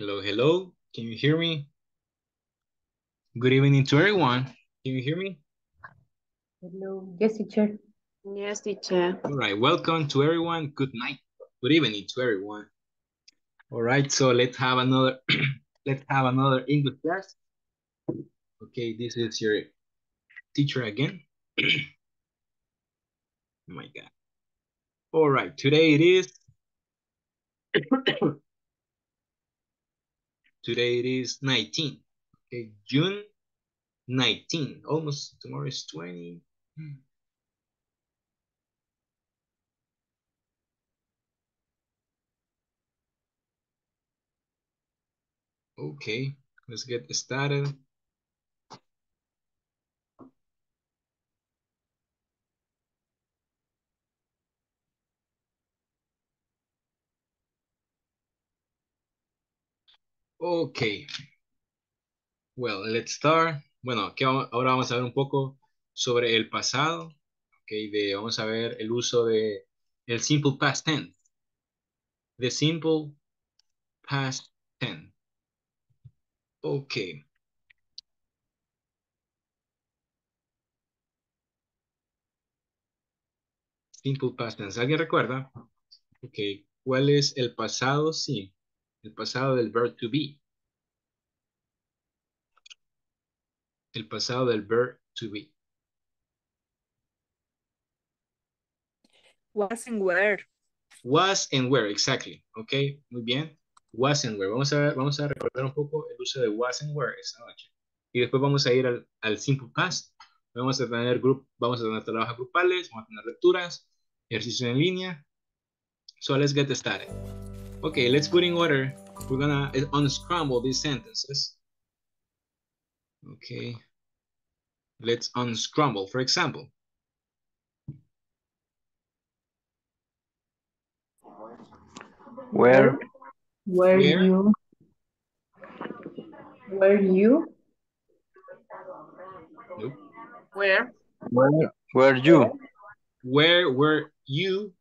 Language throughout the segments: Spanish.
Hello, hello. Can you hear me? Good evening to everyone. Can you hear me? Hello. Yes, teacher. Yes, teacher. All right, welcome to everyone. Good night. Good evening to everyone. All right, so let's have another let's have another English class. Okay, this is your teacher again. oh my God. All right, today it is today it is 19. Okay, June 19. Almost tomorrow is 20. Hmm. Okay, let's get started. Okay. Well, let's start. Bueno, aquí vamos- ahora vamos a ver un poco sobre el pasado. Okay, de, vamos a ver el uso de el simple past tense. The simple past tense. Okay. Simple past tense. ¿Alguien recuerda? Okay. ¿Cuál es el pasado? Sí. El pasado del verb to be. El pasado del verb to be. Was and where. Was and where, exactly. Ok, muy bien. Was and where. Vamos a, ver- vamos a recordar un poco el uso de was and where esta noche. Y después vamos a ir al, al simple past. Vamos a tener grup, vamos a tener trabajos grupales, vamos a tener lecturas, ejercicios en línea. So let's get started. Okay, let's put in order. We're gonna eh, unscramble these sentences. Okay. Let's unscramble. For example, Where, Were Where? you? Were you? nope. Where? where, were you? Where were you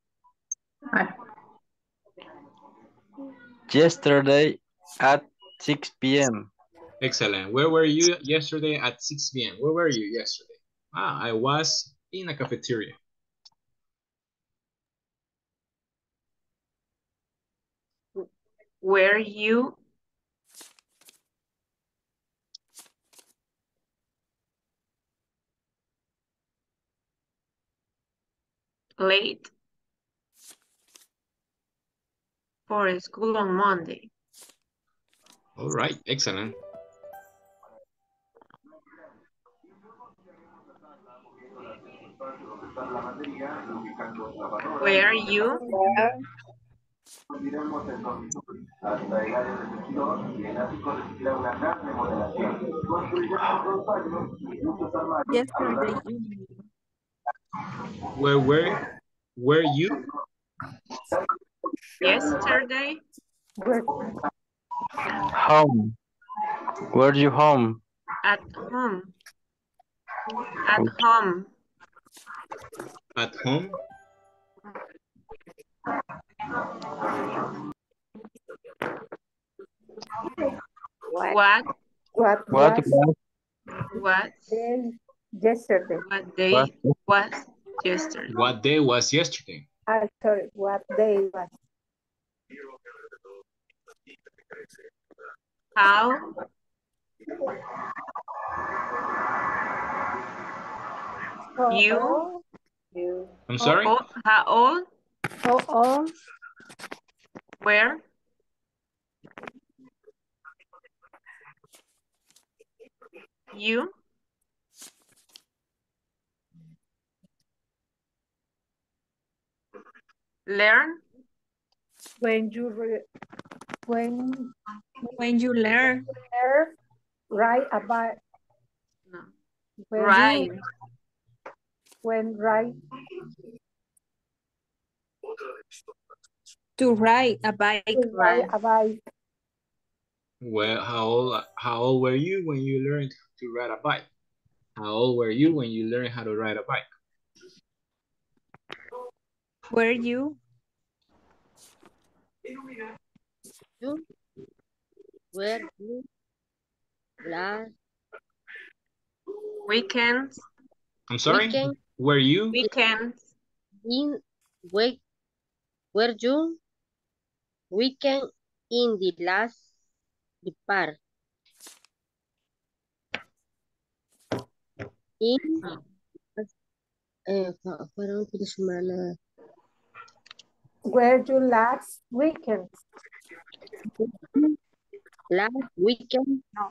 Yesterday at 6 p.m. Excellent. Where were you yesterday at 6 p.m.? Where were you yesterday? Ah, I was in a cafeteria. Were you? Late for school on Monday. All right, excellent. Where are you? Yesterday evening. Where were were you? Yesterday? were, Home. Were you home? At home. At home. At home? What? what What was was, What? yesterday? What day what, was yesterday? What day was yesterday? Ah, sorry, what day was? How? How You? You. I'm sorry? How old? How old? How old? Where? You? Learn? When you re, when When you learn. you write about No. when Right. you, when write To ride a bike. to write about Well, how old how old were you when you learned to ride a bike? How old were you when you learned how to ride a bike? Were you? Were you last Weekends. I'm sorry? weekend Were you? Weekends. in wait were you weekend in the last the park in eh, fu- fueron fin de semana Where you last weekend? last weekend No.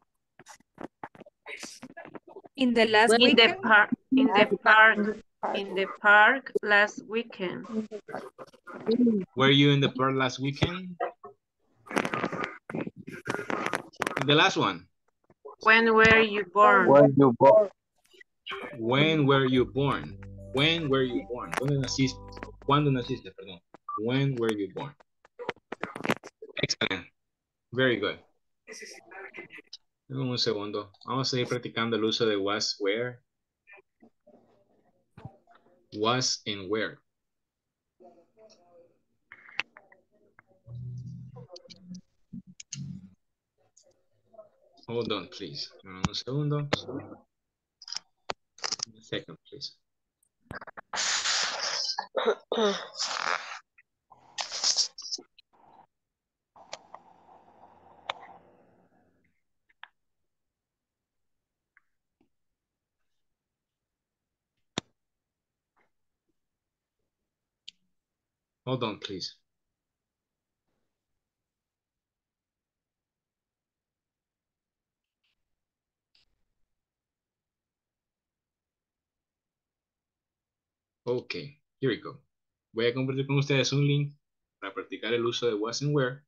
In the last Well, In the weekend? park. In the park. In the park last weekend. Were you in the park last weekend? The last one. When were you born? Were you born? When were you born? When were you born? ¿Dónde naciste? ¿Cuándo naciste? Perdón. When were you born? Excellent. Very good. Un segundo. Vamos a seguir practicando el uso de was, where. Was and where. Hold on, please. Un segundo. Second, please. Hold on, please. Ok, here we go. Voy a compartir con ustedes un link para practicar el uso de was and where.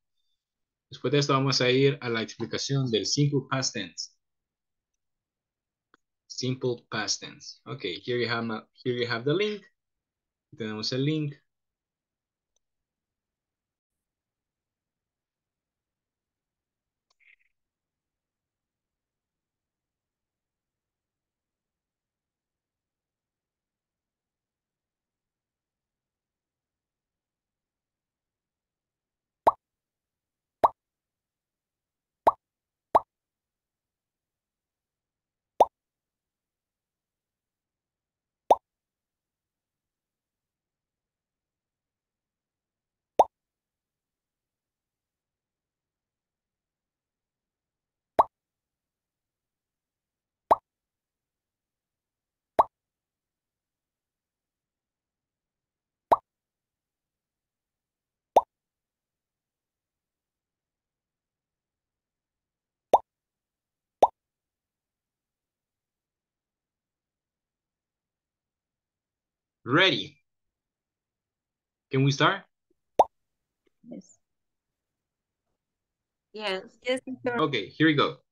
Después de esto vamos a ir a la explicación del simple past tense. Simple past tense. Okay, here you have, here you have the link. Tenemos el link. Ready. Can we start? yes. Yes. Yes, teacher. Okay, here we go.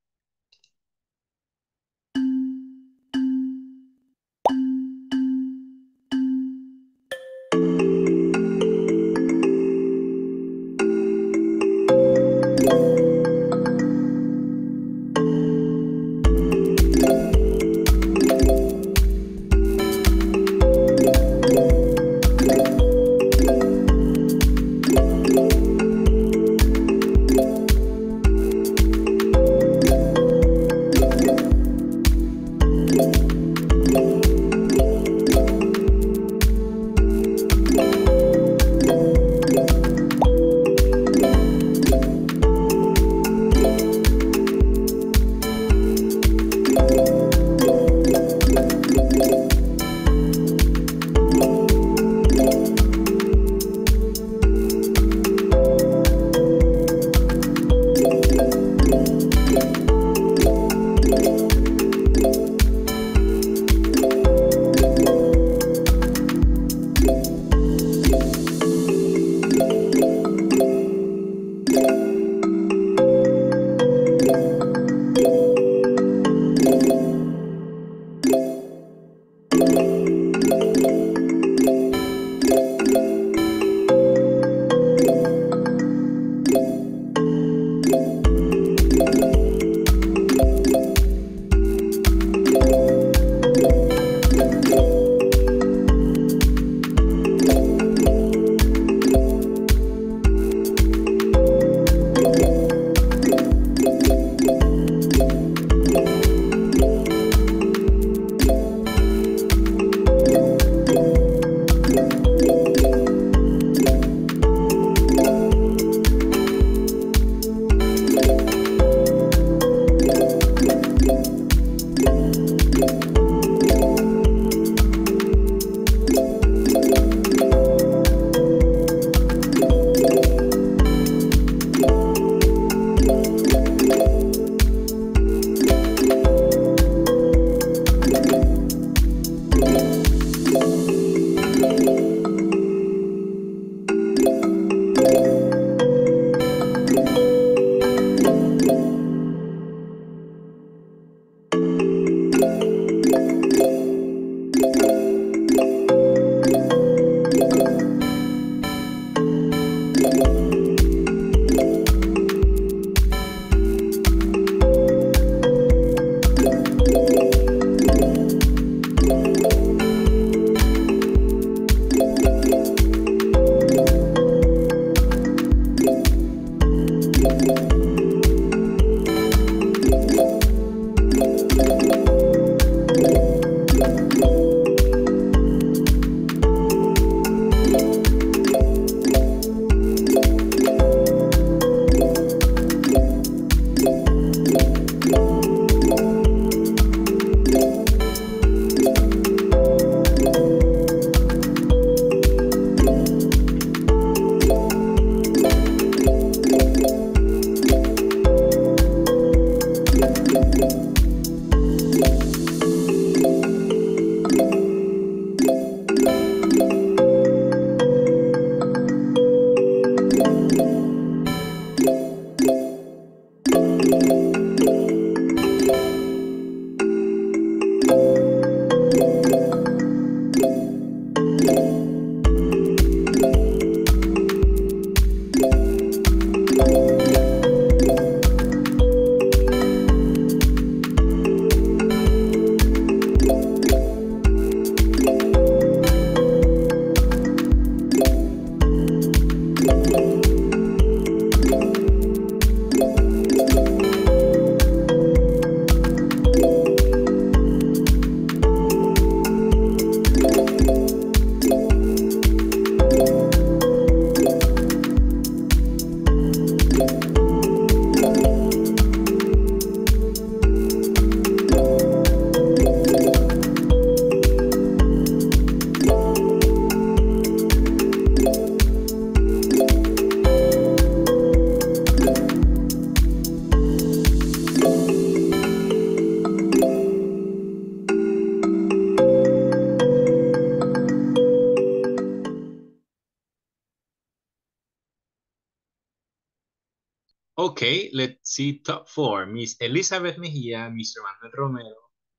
Okay, let's see top four. Miss Elizabeth Mejia, Mr. Manuel Romero,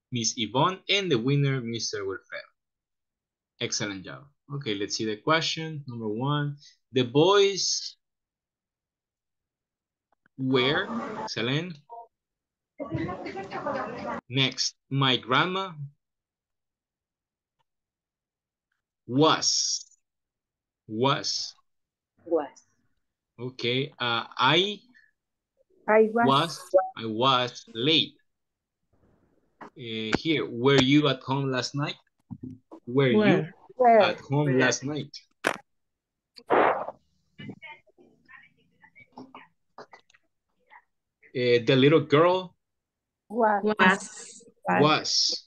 Miss Yvonne, and the winner, Mr. Wilfredo. Excellent job. Okay, let's see the question. Number one, the boys were, excellent. Next, my grandma was, was, Was. okay. Uh, I I was, was, I was late. Uh, here, were you at home last night? Were you Where? where, at home last night? Uh, the little girl was, Was. was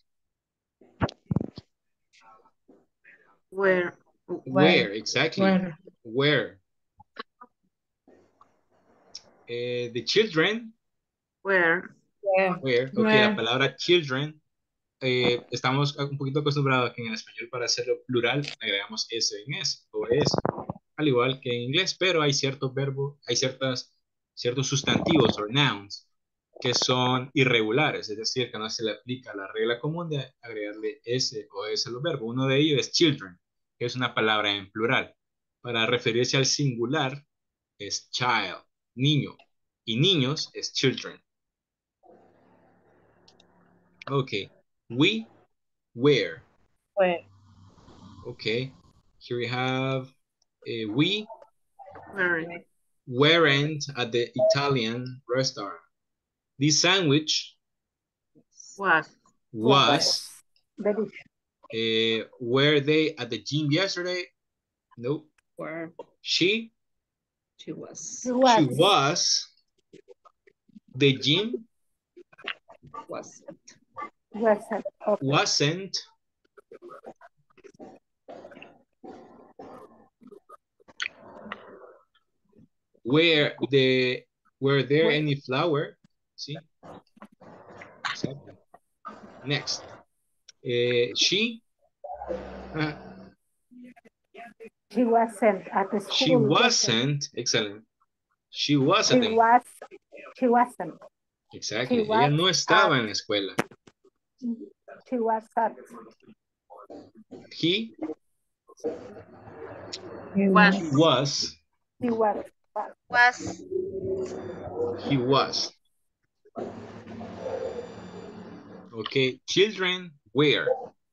Where? where exactly? Where? Where? Eh, the children, Where? Where? where, ok, Where. la palabra children, eh, estamos un poquito acostumbrados que en el español para hacerlo plural agregamos S en S o S, al igual que en inglés, pero hay ciertos verbos, hay ciertas, ciertos sustantivos o nouns que son irregulares, es decir, que no se le aplica la regla común de agregarle S o S a los verbos. Uno de ellos es children, que es una palabra en plural. Para referirse al singular es child, niño, y niños es children. Okay, we were. Where? Okay, here we have uh, we Where? weren't at the Italian restaurant. This sandwich Was. was. Uh, were they at the gym yesterday? Nope. Where? She She was. she was, she was. The gym Wasn't. wasn't, okay, wasn't. Were the were there any flower? See? Next. Eh, she uh, she wasn't at the school. she wasn't excellent. She She wasn't. She, was, she wasn't, Exactly. she Ella was no estaba at- en la escuela. she was at, He Was. was she was, Was. he was. Okay, children where?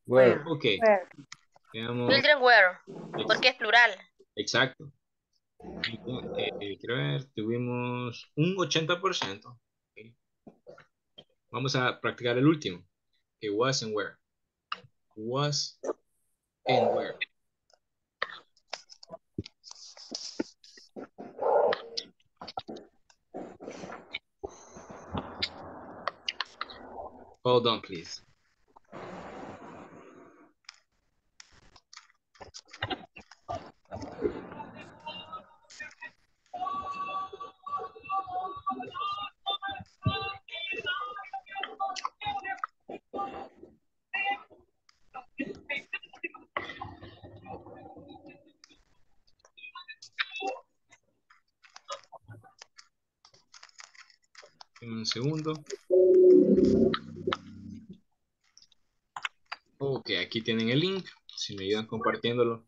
Where? Okay, where, veamos. Children were, porque es plural. Exacto. Eh, quiero ver, tuvimos un 80%. Ok. Vamos a practicar el último. Okay, was and where. Was and where. Hold on, please. Un segundo. Ok, aquí tienen el link. Si me ayudan compartiéndolo.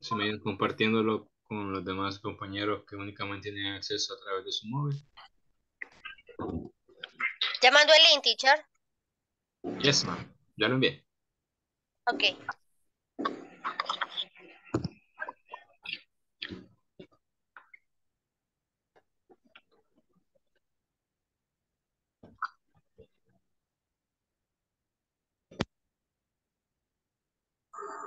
Si me ayudan compartiéndolo con los demás compañeros que únicamente tienen acceso a través de su móvil. ¿Ya mandó el link, teacher? Yes, ma'am. Ya lo envié. Ok.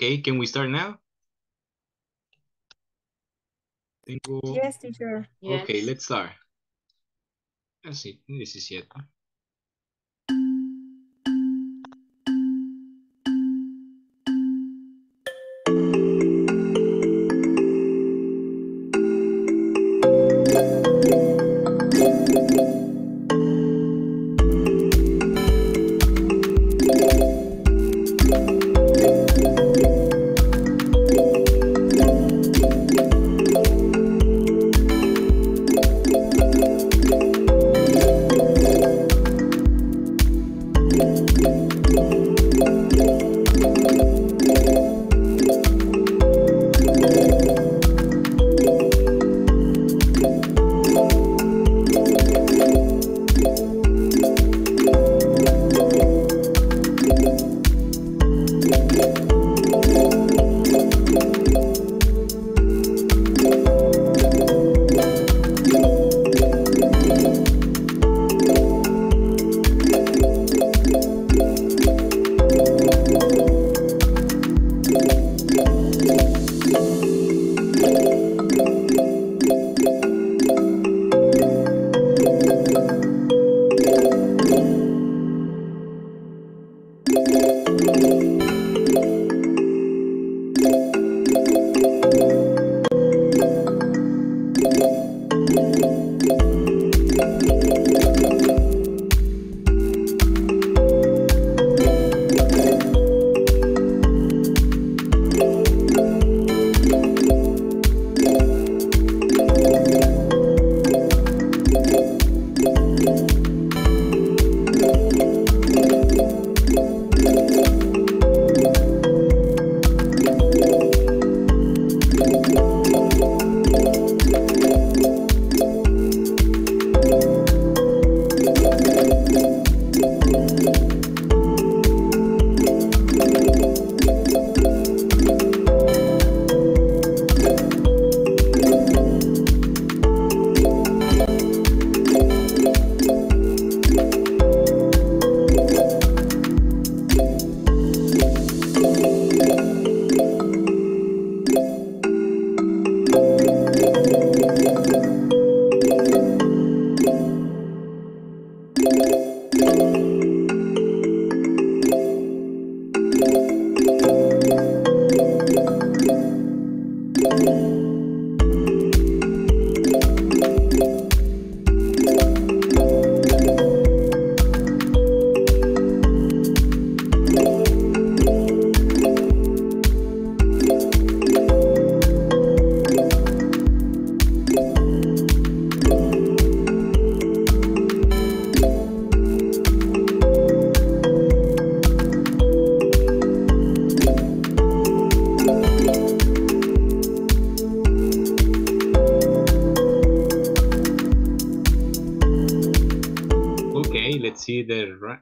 Okay, can we start now? Tengo... Yes, teacher. Okay, let's start. Ah, Así, 17.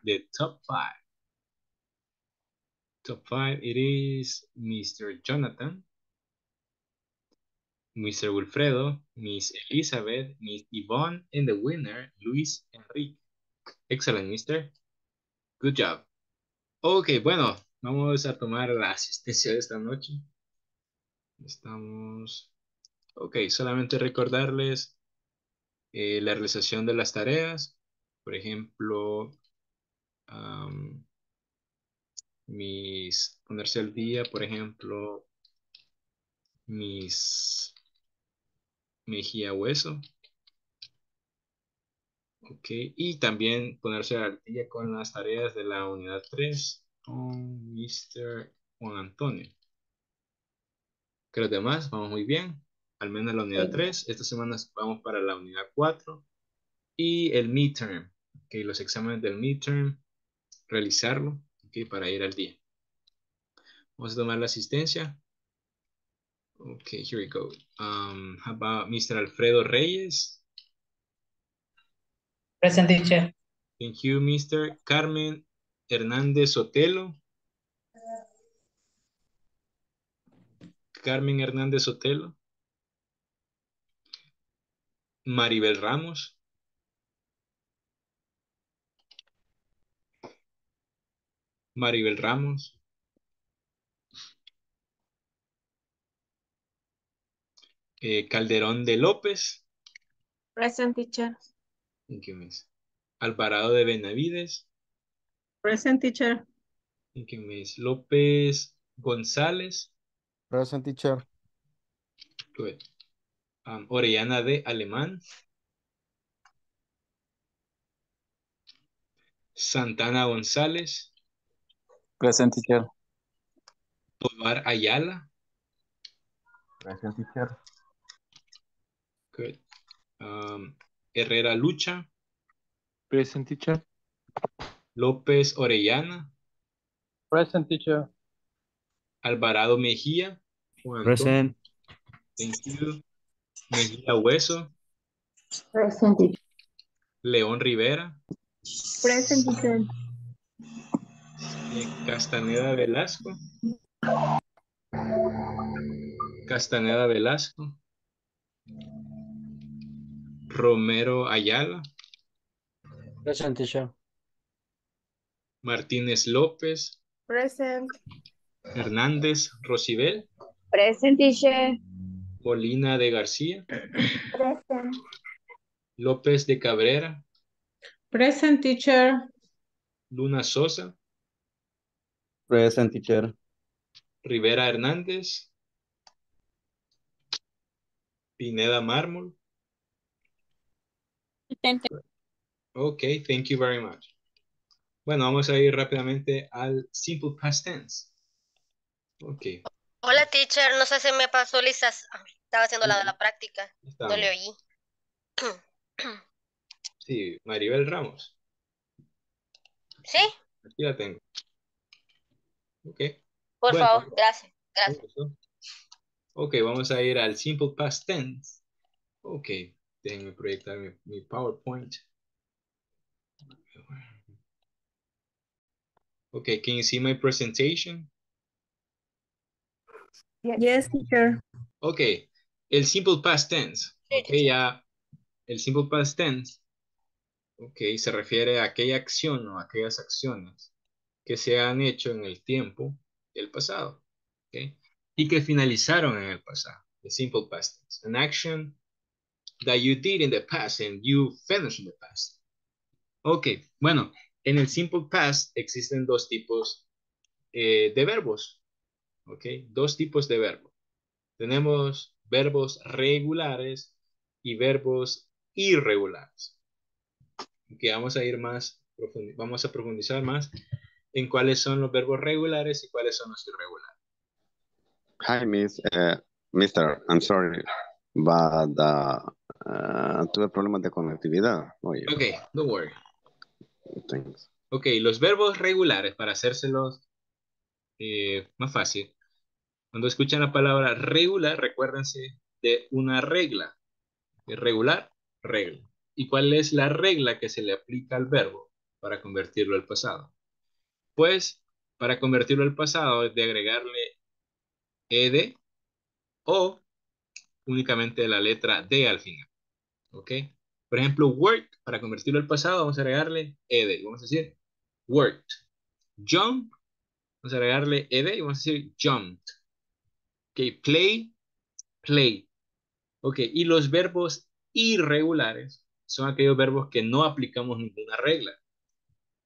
The, top five. Top five, it is Mr. Jonathan, Mr. Wilfredo, Miss Elizabeth, Miss Yvonne, and the winner, Luis Enrique. Excellent, mister. Good job. Ok, bueno, vamos a tomar la asistencia de esta noche. Estamos... Ok, solamente recordarles eh, la realización de las tareas. Por ejemplo, mis... Ponerse al día, por ejemplo, mis... Mejía Hueso. Ok, y también ponerse al día con las tareas de la unidad 3 con Mr. Juan Antonio. Que los demás vamos muy bien, al menos la unidad 3. Esta semana vamos para la unidad 4 y el midterm. Ok, los exámenes del midterm, realizarlo para ir al día. Vamos a tomar la asistencia. Ok, here we go. Um, how about Mr. Alfredo Reyes? Present teacher. Thank you, Mr. Carmen Hernández Sotelo. Carmen Hernández Sotelo. Maribel Ramos. Maribel Ramos. Eh, Calderón de López. Present teacher. Thank you, Miss. Alvarado de Benavides. Present teacher. Thank you, Miss. López González. Present teacher. Good. Um, Orellana de Alemán. Santana González. Present teacher. Tobar Ayala. Present teacher. Good. Um, Herrera Lucha. Present teacher. López Orellana. Present teacher. Alvarado Mejía. Juan. Present. Thank you. Mejía Hueso. Present teacher. León Rivera. Present teacher. Castaneda Velasco. Castaneda Velasco. Romero Ayala. Present teacher. Martínez López. Present. Hernández Rosibel. Present teacher. Molina de García. Present. López de Cabrera. Present teacher. Luna Sosa. Present teacher. Rivera Hernández. Pineda Mármol. Ok, thank you very much. Bueno, vamos a ir rápidamente al simple past tense. Ok, Hola, teacher. No sé si me pasó Lisa. Ah, Estaba haciendo la de la práctica. No le oí. Sí, Maribel Ramos. ¿Sí? Aquí la tengo. Ok. Por Bueno. favor. Gracias. Gracias. Ok, vamos a ir al simple past tense. Ok, déjenme proyectar mi, mi PowerPoint. Ok, can you see my presentation? Yes, teacher. Ok, el simple past tense. Sí, Ok, ya, el simple past tense. Ok, se refiere a aquella acción o aquellas acciones que se han hecho en el tiempo del pasado. Ok, y que finalizaron en el pasado. The simple past tense. An action that you did in the past and you finished in the past. Ok, bueno, en el simple past existen dos tipos eh, de verbos. Ok, dos tipos de verbos. Tenemos verbos regulares y verbos irregulares. Que vamos a ir más, vamos a profundizar más en cuáles son los verbos regulares y cuáles son los irregulares. Hi, Miss. Uh, Mister, I'm sorry, but uh, uh, tuve problemas de conectividad. Oye, Ok, don't worry. thanks. Ok, los verbos regulares, para hacérselos eh, más fácil. Cuando escuchan la palabra regular, recuérdense de una regla. Regular, regla. ¿Y cuál es la regla que se le aplica al verbo? para convertirlo al pasado? Pues, para convertirlo al pasado es de agregarle ed o únicamente la letra D al final. ¿Ok? Por ejemplo, work, para convertirlo al pasado, vamos a agregarle ed. Vamos a decir worked. Jump, vamos a agregarle ed y vamos a decir jumped. Ok, play, play. Ok, y los verbos irregulares son aquellos verbos que no aplicamos ninguna regla.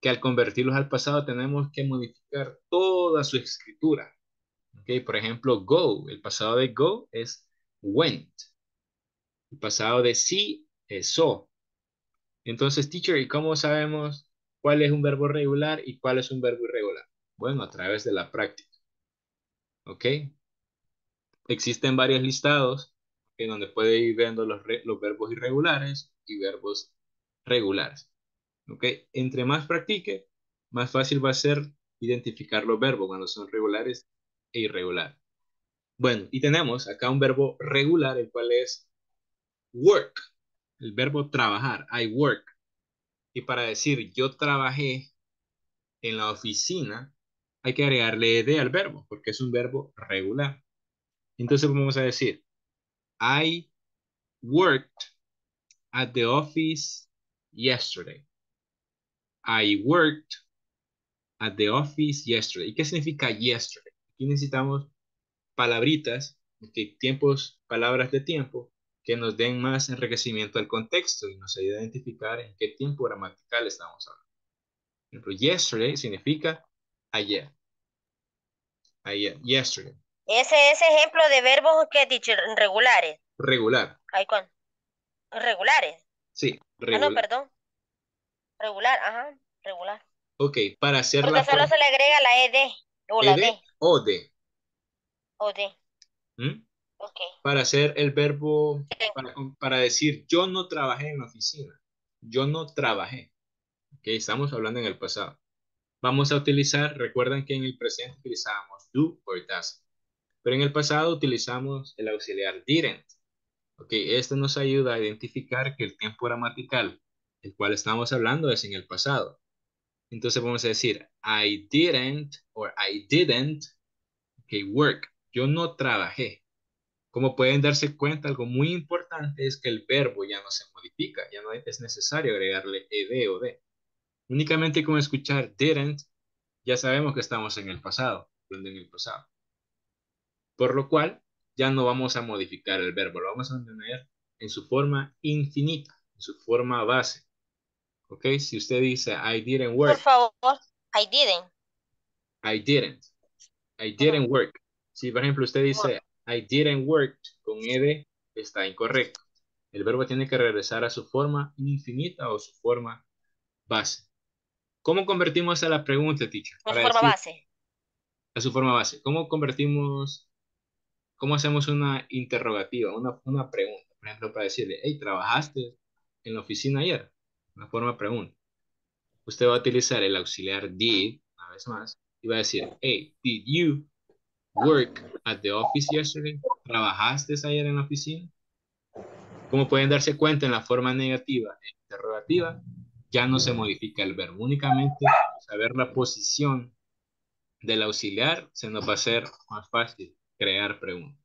Que al convertirlos al pasado tenemos que modificar toda su escritura. Ok, por ejemplo, go. El pasado de go es went. El pasado de sí es so. Entonces, teacher, ¿y cómo sabemos cuál es un verbo regular y cuál es un verbo irregular? Bueno, a través de la práctica. ¿Ok? Existen varios listados en donde puede ir viendo los verbos irregulares y verbos regulares. ¿Ok? Entre más practique, más fácil va a ser identificar los verbos cuando son regulares e irregulares. Bueno, y tenemos acá un verbo regular, el cual es work, el verbo trabajar, I work. Y para decir yo trabajé en la oficina, hay que agregarle ed al verbo, porque es un verbo regular. Entonces vamos a decir, I worked at the office yesterday. I worked at the office yesterday. ¿Y qué significa yesterday? Aquí necesitamos palabritas, okay, tiempos, palabras de tiempo, que nos den más enriquecimiento al contexto y nos ayude a identificar en qué tiempo gramatical estamos hablando. Por ejemplo, yesterday significa ayer. Ayer, yesterday. Ese es ejemplo de verbos que dicho regulares. Regular. Ay, ¿cuál? Regulares. Sí, regular. Ah, no, perdón. Regular, ajá, regular. Ok, para hacer Porque la solo se le agrega la ed o la ed d. o d. O d. ¿Mm? Ok. Para hacer el verbo, para, para, decir yo no trabajé en la oficina. Yo no trabajé. Ok, estamos hablando en el pasado. Vamos a utilizar, recuerden que en el presente utilizábamos do o does. Pero en el pasado utilizamos el auxiliar didn't. Ok, esto nos ayuda a identificar que el tiempo gramatical el cual estamos hablando es en el pasado. Entonces vamos a decir I didn't or I didn't okay, work. Yo no trabajé. Como pueden darse cuenta, algo muy importante es que el verbo ya no se modifica, ya no es necesario agregarle ed o d. Únicamente con escuchar didn't, ya sabemos que estamos en el pasado, en el pasado. Por lo cual, ya no vamos a modificar el verbo, lo vamos a mantener en su forma infinita, en su forma base. ¿Ok? Si usted dice, I didn't work. Por favor, I didn't. I didn't. I didn't work. Si, por ejemplo, usted dice, I didn't work con ed, está incorrecto. El verbo tiene que regresar a su forma infinita o su forma base. ¿Cómo convertimos a la pregunta, teacher? A su forma base. A su forma base. ¿Cómo convertimos, cómo hacemos una interrogativa, una, una pregunta? Por ejemplo, para decirle, hey, ¿trabajaste en la oficina ayer? Una forma pregunta. Usted va a utilizar el auxiliar did, una vez más, y va a decir, hey, did you work at the office yesterday? ¿Trabajaste ayer en la oficina? Como pueden darse cuenta en la forma negativa e interrogativa, ya no se modifica el verbo. Únicamente saber la posición del auxiliar se nos va a hacer más fácil crear preguntas.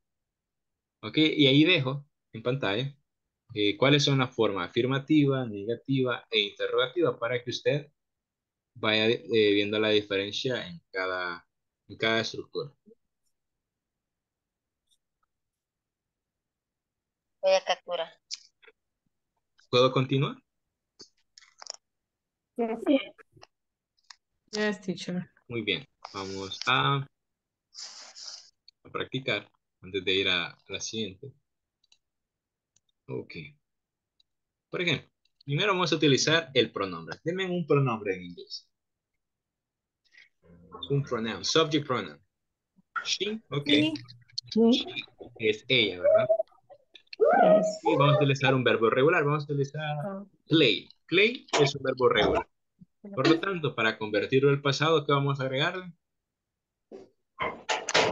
Ok, y ahí dejo en pantalla eh, cuáles son las formas afirmativa, negativa e interrogativa para que usted vaya eh, viendo la diferencia en cada, en cada estructura. Voy a capturar. ¿Puedo continuar? Yes. Yes, teacher. Muy bien, vamos a, a practicar antes de ir a, a la siguiente. Ok. Por ejemplo, primero vamos a utilizar el pronombre. Denme un pronombre en inglés. Un pronoun, subject pronoun. She, ok. She es ella, ¿verdad? Yes. Y vamos a utilizar un verbo regular. Vamos a utilizar play. Play es un verbo regular. Por lo tanto, para convertirlo al pasado, ¿qué vamos a agregarle?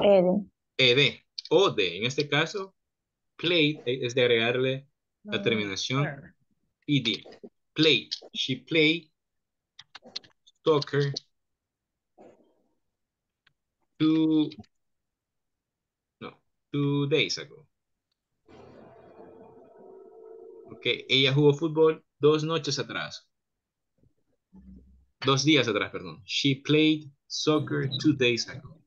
Ed. ed o de. En este caso, played es de agregarle la terminación ed. Play. She played soccer two, no, two days ago. Ok, ella jugó fútbol dos noches atrás. Dos días atrás, perdón. She played soccer two days ago.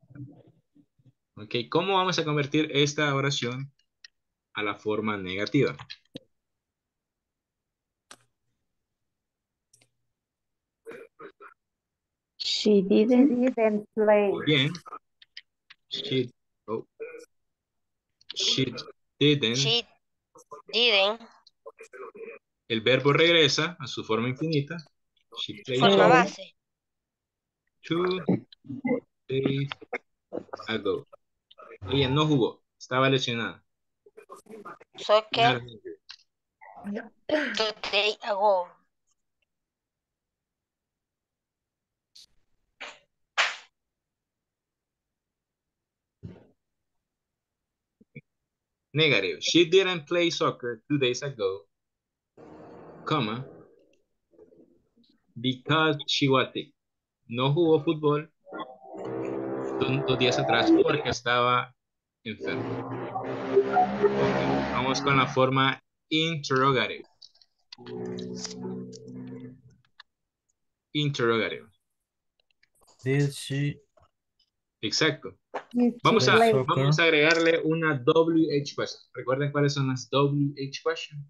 Ok, ¿cómo vamos a convertir esta oración a la forma negativa? She She didn't. didn't play. Bien. She, oh. She didn't. She didn't. El verbo regresa a su forma infinita. She played Forma base. two days ago. Ella no jugó, estaba lesionada. Soccer two days ago. Negative. She didn't play soccer two days ago, comma, because she was sick. No jugó fútbol dos, días atrás porque estaba enfermo. Vamos con la forma interrogative. Interrogative. Did she Exacto. Did Vamos a, vamos a agregarle una WH question. ¿Recuerden cuáles son las WH question?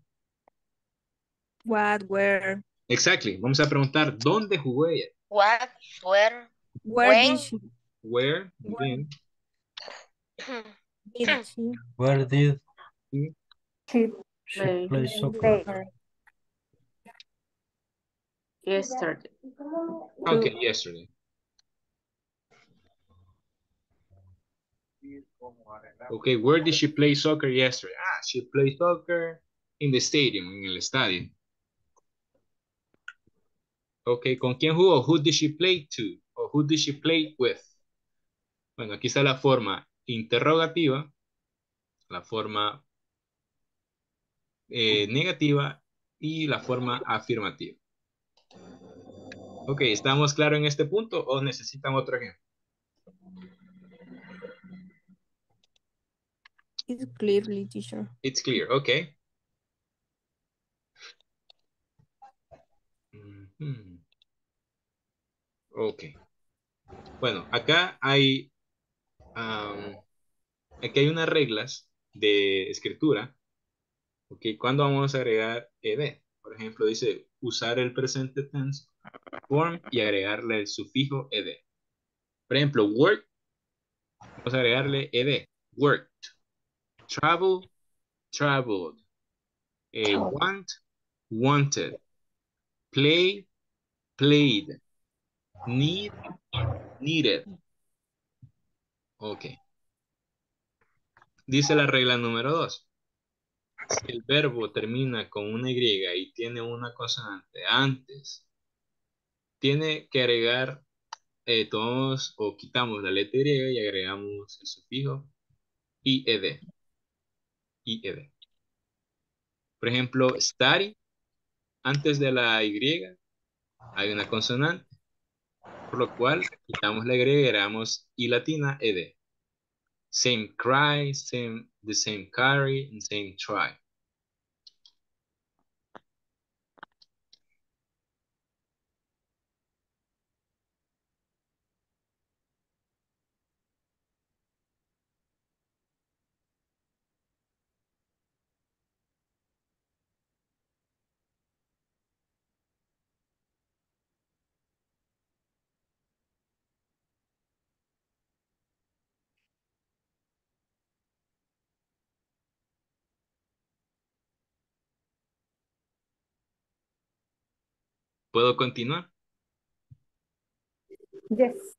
What, where, Exactly. Vamos a preguntar, ¿dónde jugó ella? What, where, where When? Where? Bien. Did she where did She she Play. play soccer? play. Yesterday. Okay, yesterday. Okay, where did she play soccer yesterday? Ah, she played soccer in the stadium, en el estadio. Okay, ¿con quién jugó? Who did she play to? Or who did she play with? Bueno, aquí está la forma interrogativa, la forma eh, negativa y la forma afirmativa. Ok, ¿estamos claros en este punto o necesitan otro ejemplo? is clearly teacher. It's clear, ok. Ujú. Ok. Bueno, acá hay, aquí hay unas reglas de escritura. Ok, ¿cuándo vamos a agregar ed? Por ejemplo, dice usar el presente tense form y agregarle el sufijo ed. Por ejemplo, work, vamos a agregarle ed, worked. Travel, traveled. Eh, want, wanted. Play, played. Need, needed. Ok. Dice la regla número dos. Si el verbo termina con una Y y tiene una consonante antes, tiene que agregar, eh, tomamos o quitamos la letra Y y agregamos el sufijo IED. IED. Por ejemplo, study, antes de la Y hay una consonante, por lo cual quitamos la Y agregamos I latina ED. Same cry, same, the same carry, same try. ¿Puedo continuar? Yes.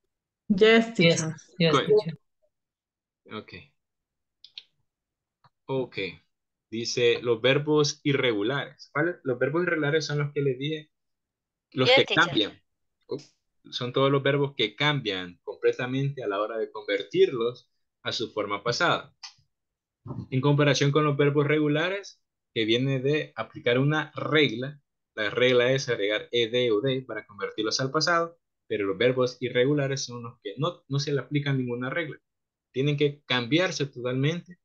Yes, teacher. Yes, Good. teacher. Ok. Ok. Dice los verbos irregulares. ¿Cuáles? Los verbos irregulares son los que le dije, los Yes, que teacher. cambian. Son todos los verbos que cambian completamente a la hora de convertirlos a su forma pasada. En comparación con los verbos regulares, que viene de aplicar una regla. La regla es agregar ed o d para convertirlos al pasado. pero los verbos irregulares son los que no, no se le aplican ninguna regla. Tienen que cambiarse totalmente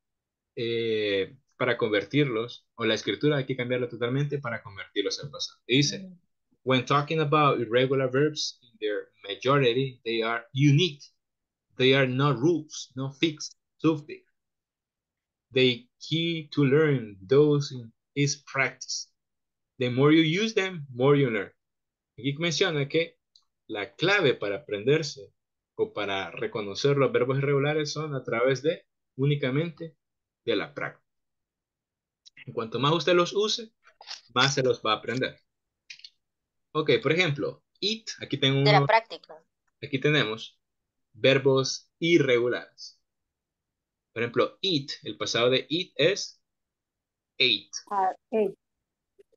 eh, para convertirlos, o la escritura hay que cambiarla totalmente para convertirlos al pasado. Dice, when talking about irregular verbs in their majority, they are unique. They are not rules, no fixed suffix. The key to learn those is practice. The more you use them, more you learn. Aquí menciona que la clave para aprenderse o para reconocer los verbos irregulares son a través de únicamente de la práctica. En cuanto más usted los use, más se los va a aprender. Ok, por ejemplo, eat, aquí tengo De la práctica. aquí tenemos verbos irregulares. Por ejemplo, eat, el pasado de eat es ate, Ah,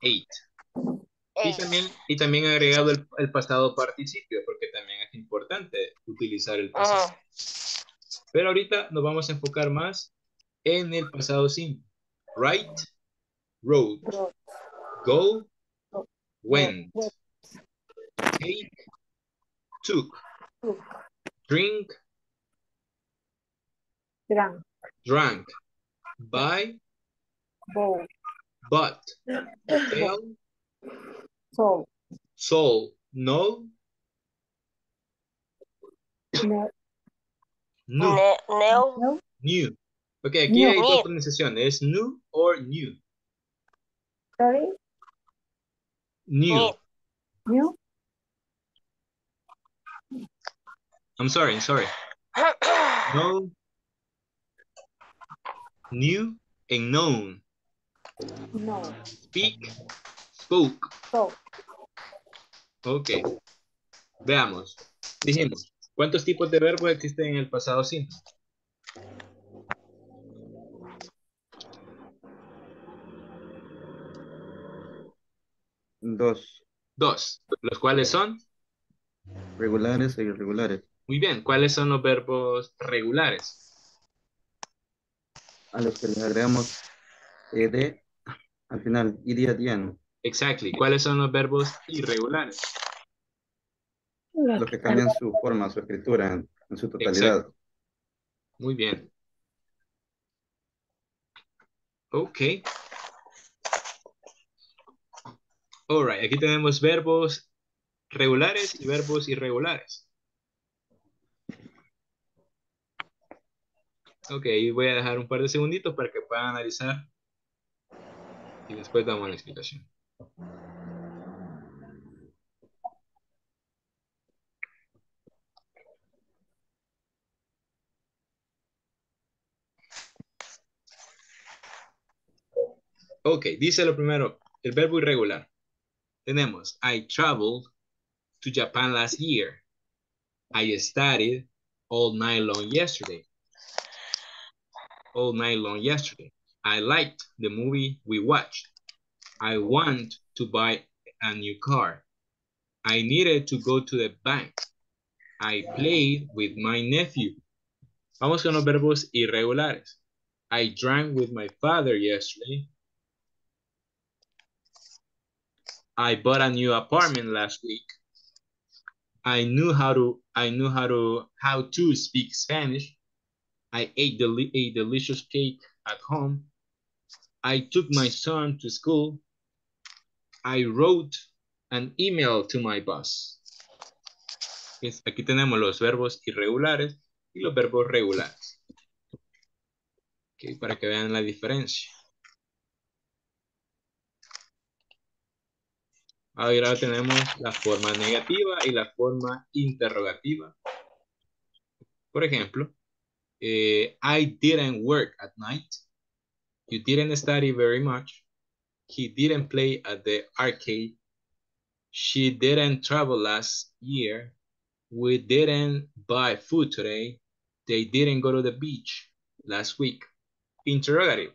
eight. Y también, y también he agregado el, el pasado participio, porque también es importante utilizar el pasado. Ajá. Pero ahorita nos vamos a enfocar más en el pasado simple. Write, wrote, Bro- go, went, take, took, drink, Drank. drank, buy, bought, sell, Sold. sold, know, Ne- knew, Ne- neo. no. new. Ok, aquí New. hay dos New. pronunciaciones, es new or new. Sorry. New. Ni- New. I'm sorry, I'm sorry. No. New and known. No. Speak, spoke. So. Ok. Veamos. Dijimos, ¿cuántos tipos de verbos existen en el pasado simple? Dos. Dos, los cuales son, Regulares e irregulares. muy bien, ¿cuáles son los verbos regulares? A los que les agregamos ed al final. id at the end. Exactly. ¿Cuáles son los verbos irregulares? Los que cambian su forma, su escritura en, en su totalidad. Muy bien. Ok. Alright, aquí tenemos verbos regulares y verbos irregulares. Ok, y voy a dejar un par de segunditos para que puedan analizar y después damos la explicación. Ok, dice lo primero, el verbo irregular. Tenemos, I traveled to Japan last year. I studied all night long yesterday. All night long yesterday. I liked the movie we watched. I want to buy a new car. I needed to go to the bank. I played with my nephew. Vamos con los verbos irregulares. I drank with my father yesterday. I bought a new apartment last week. I knew how to I knew how to how to speak Spanish. I ate deli a delicious cake at home. I took my son to school. I wrote an email to my boss. Aquí tenemos los verbos irregulares y los verbos regulares. Ok, para que vean la diferencia. Ahora tenemos la forma negativa y la forma interrogativa. Por ejemplo, eh, I didn't work at night. You didn't study very much. He didn't play at the arcade. She didn't travel last year. We didn't buy food today. They didn't go to the beach last week. Interrogative.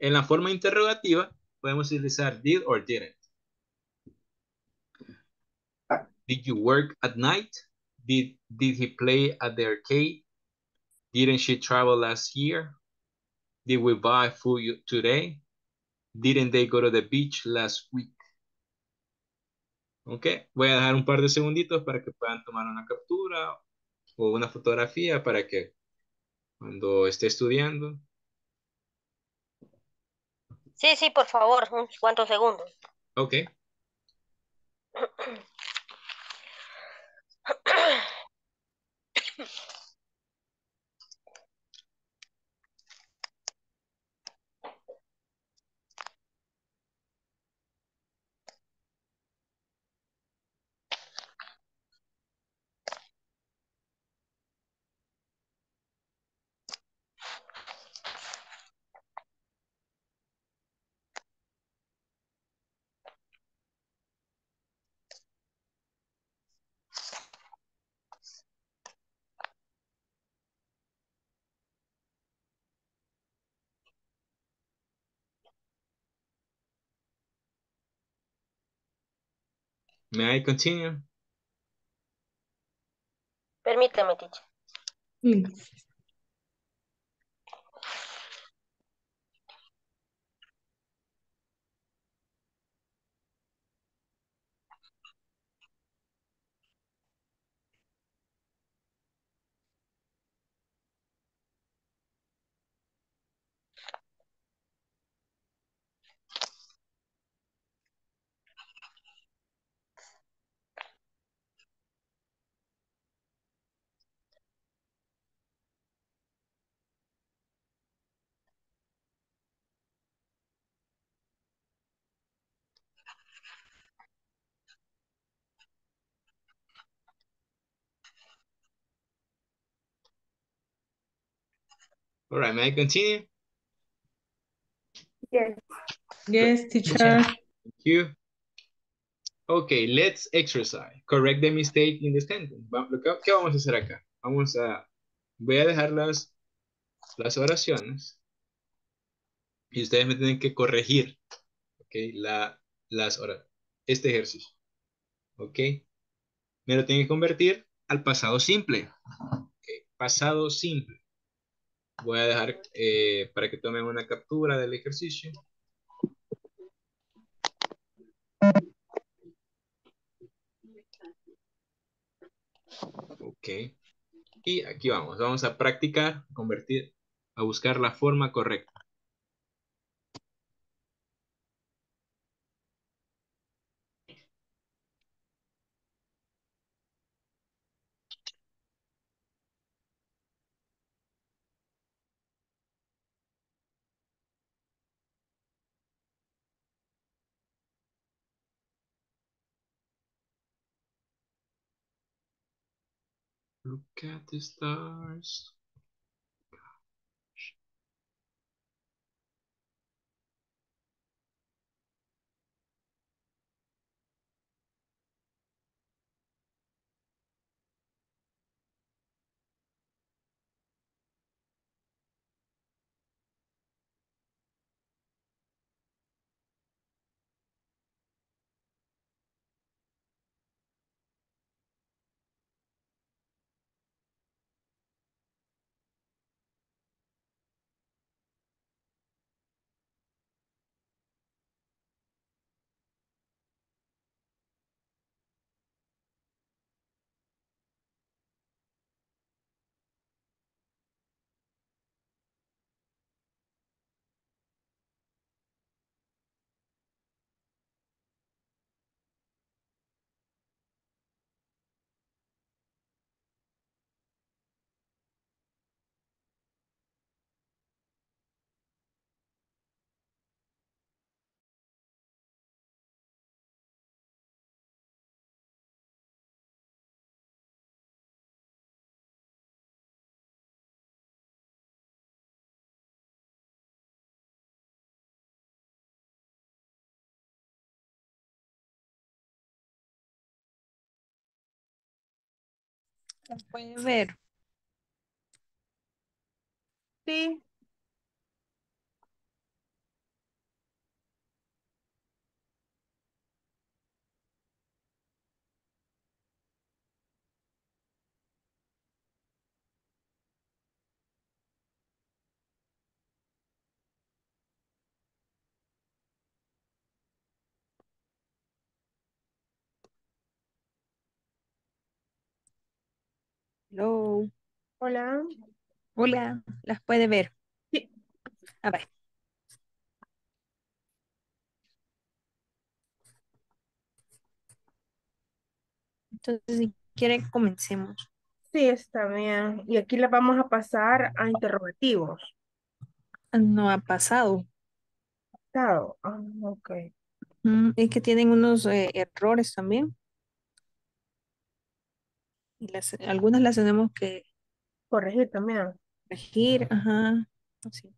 En la forma interrogativa podemos utilizar did or didn't. Did you work at night? Did, did he play at the arcade? Didn't she travel last year? Did we buy food today? Didn't they go to the beach last week? Ok, voy a dejar un par de segunditos para que puedan tomar una captura o una fotografía para que cuando esté estudiando. Sí, sí, por favor, unos cuantos segundos. Ok. May I continue? Permíteme, teacher. All right, may I continue? Yes. Yes, teacher. Thank you. Okay, let's exercise. Correct the mistake in the sentence. ¿Qué vamos a hacer acá? Vamos a... Voy a dejar las, las oraciones y ustedes me tienen que corregir, ok, la, las horas, este ejercicio, ok. Me lo tienen que convertir al pasado simple, ok, pasado simple. Voy a dejar eh, para que tomen una captura del ejercicio. Ok. Y aquí vamos, vamos a practicar, convertir, a buscar la forma correcta. Look at the stars. ¿Se puede ver? Sí. Hello. Hola. Hola. ¿Las puede ver? Sí. A ver. Entonces, si quiere, comencemos. Sí, está bien. Y aquí le vamos a pasar a interrogativos. No ha pasado. Claro. Ah, ok. Mm, es que tienen unos eh, errores también. Y las, algunas las tenemos que Corregir también. corregir. Ajá. Así.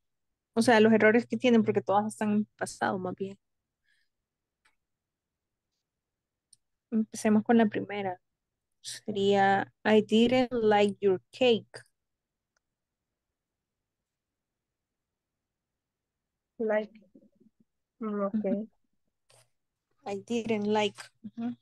O sea, los errores que tienen, porque todas están en pasado más bien. Empecemos con la primera. Sería, I didn't like your cake. Like. Mm, Ok. I didn't like. Ujú.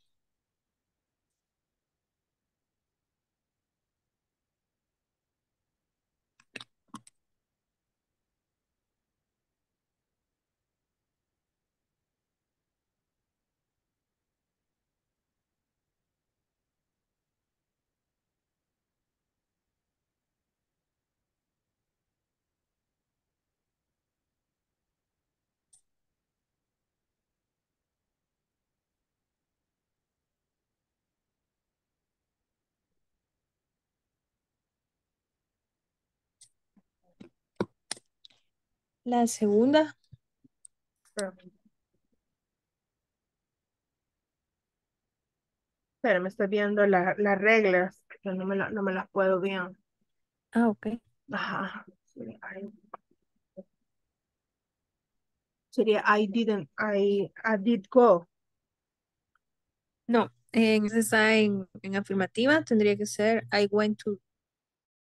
La segunda, Pero- me estoy viendo la- las reglas, pero no me, la- no me las puedo bien. ah, ok. Ajá. Sería I didn't, I, I did go. No, en está en, en afirmativa, tendría que ser I went to.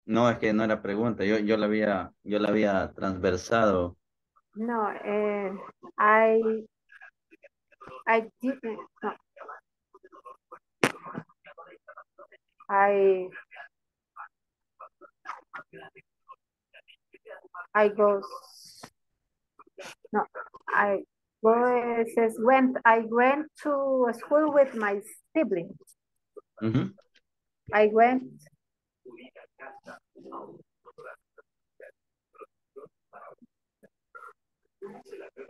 No, es que no era pregunta, yo, yo la había, yo la había transversado. No, eh, I, I didn't, no. I, I goes, no, I go, says went, I went to school with my siblings. Ujú. I went.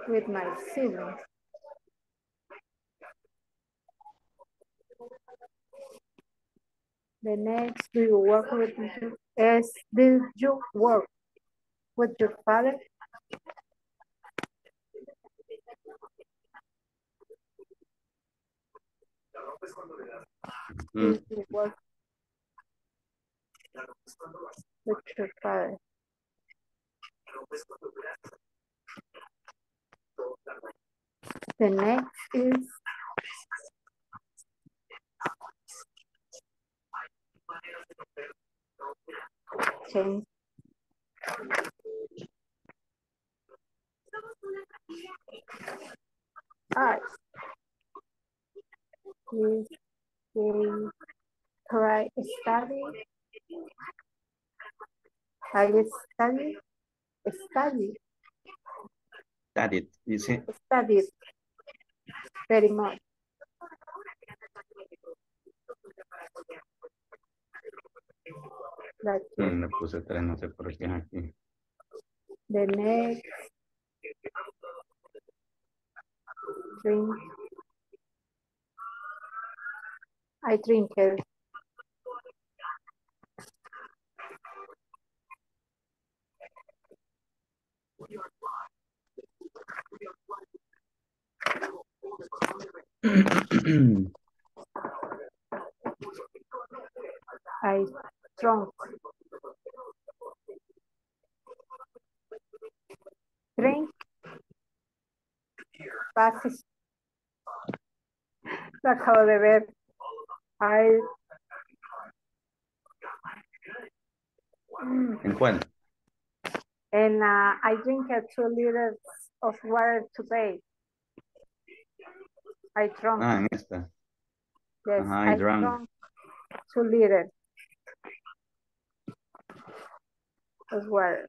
With my siblings. The next, do you work with, is, did you work with your father? Mm. Did you work with your father? The next is change. Alright. Please, please, try study. I study, study, it, dice. studied very much. Mm, Le puse tres, no sé por qué aquí. The next drink. I drink it. I drunk. Drink. Pases. Lo acabo de ver. I. ¿En cuál? And uh, I drink uh, two liters of water today. I drunk. Ah, esta. yes, ajá, I drank. two liters of water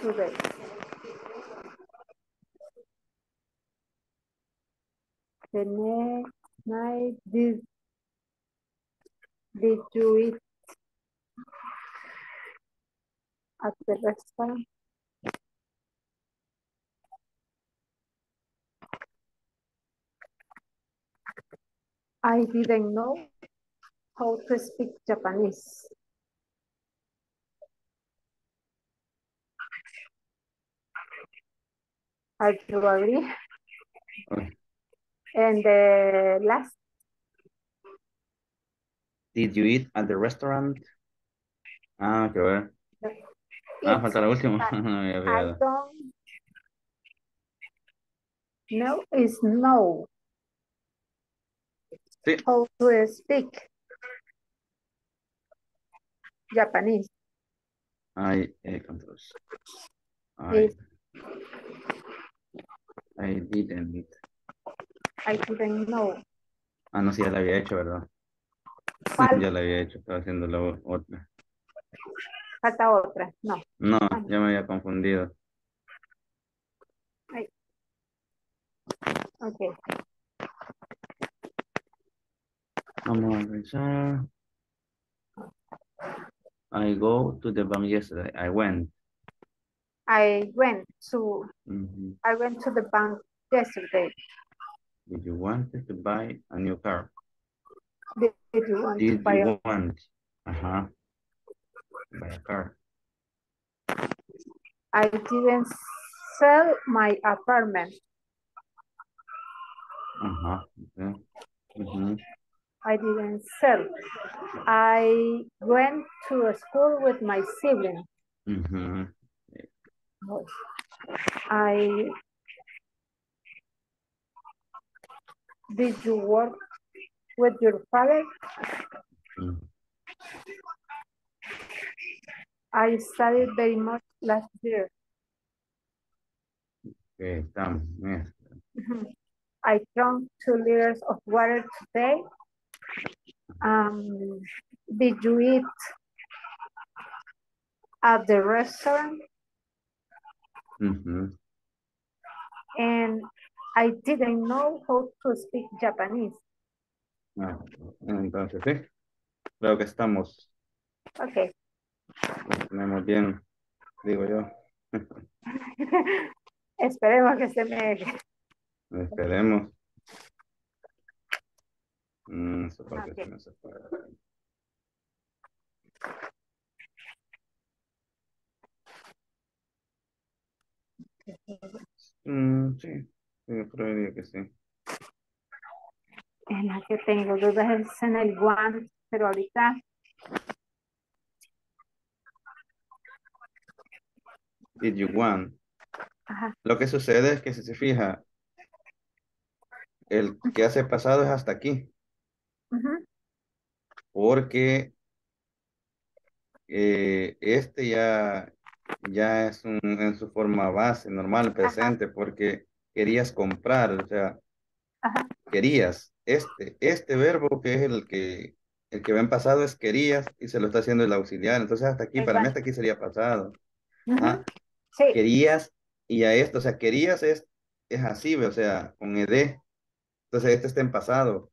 today. The next night, did Did you eat at the restaurant? I didn't know how to speak Japanese. Are you agree? Okay. And the last, Did you eat at the restaurant? Ah, bueno. Ah, it's- falta la última. I- No había I fijado. don't know is no. Sí. How to speak Japanese. I, eh, controls. I, Is- I didn't. I didn't know. Ah, no, sí, ya la había hecho, ¿verdad? ¿Cuál? Ya la había hecho, estaba haciendo la otra. Falta otra. No. No, ya me había confundido. Okay. Vamos a revisar. I go to the bank yesterday. I went. I went to Mhm. I went to the bank yesterday. Did you want to buy a new car? Did, did you want to buy a want? Buy a car. I didn't sell my apartment. Ajá. okay. Mhm. I didn't sell. I went to a school with my sibling. Mhm. I did you work with your father? Mm. I studied very much last year. Okay, estamos. Yes. I drank two liters of water today. Um, did you eat at the restaurant? Mhm. And I didn't know how to speak Japanese. Ah, entonces, sí. Creo que estamos. Okay. Tenemos bien, digo yo. Esperemos que se me... Esperemos. Mm, esa parte Ok. sí no se puede. Mm, sí, yo creería que sí. En la que tengo dudas es en el one, pero ahorita Did you want? Ajá. Lo que sucede es que si se fija, el que hace pasado es hasta aquí, porque eh, este ya, ya es un, en su forma base, normal, presente, porque querías comprar, o sea, Ajá. querías. Este, este verbo que es el que, el que va en pasado es querías y se lo está haciendo el auxiliar. Entonces hasta aquí, para mí hasta aquí sería pasado. Sí, querías y a esto, o sea, querías es, es así, o sea, con ed. Entonces este está en pasado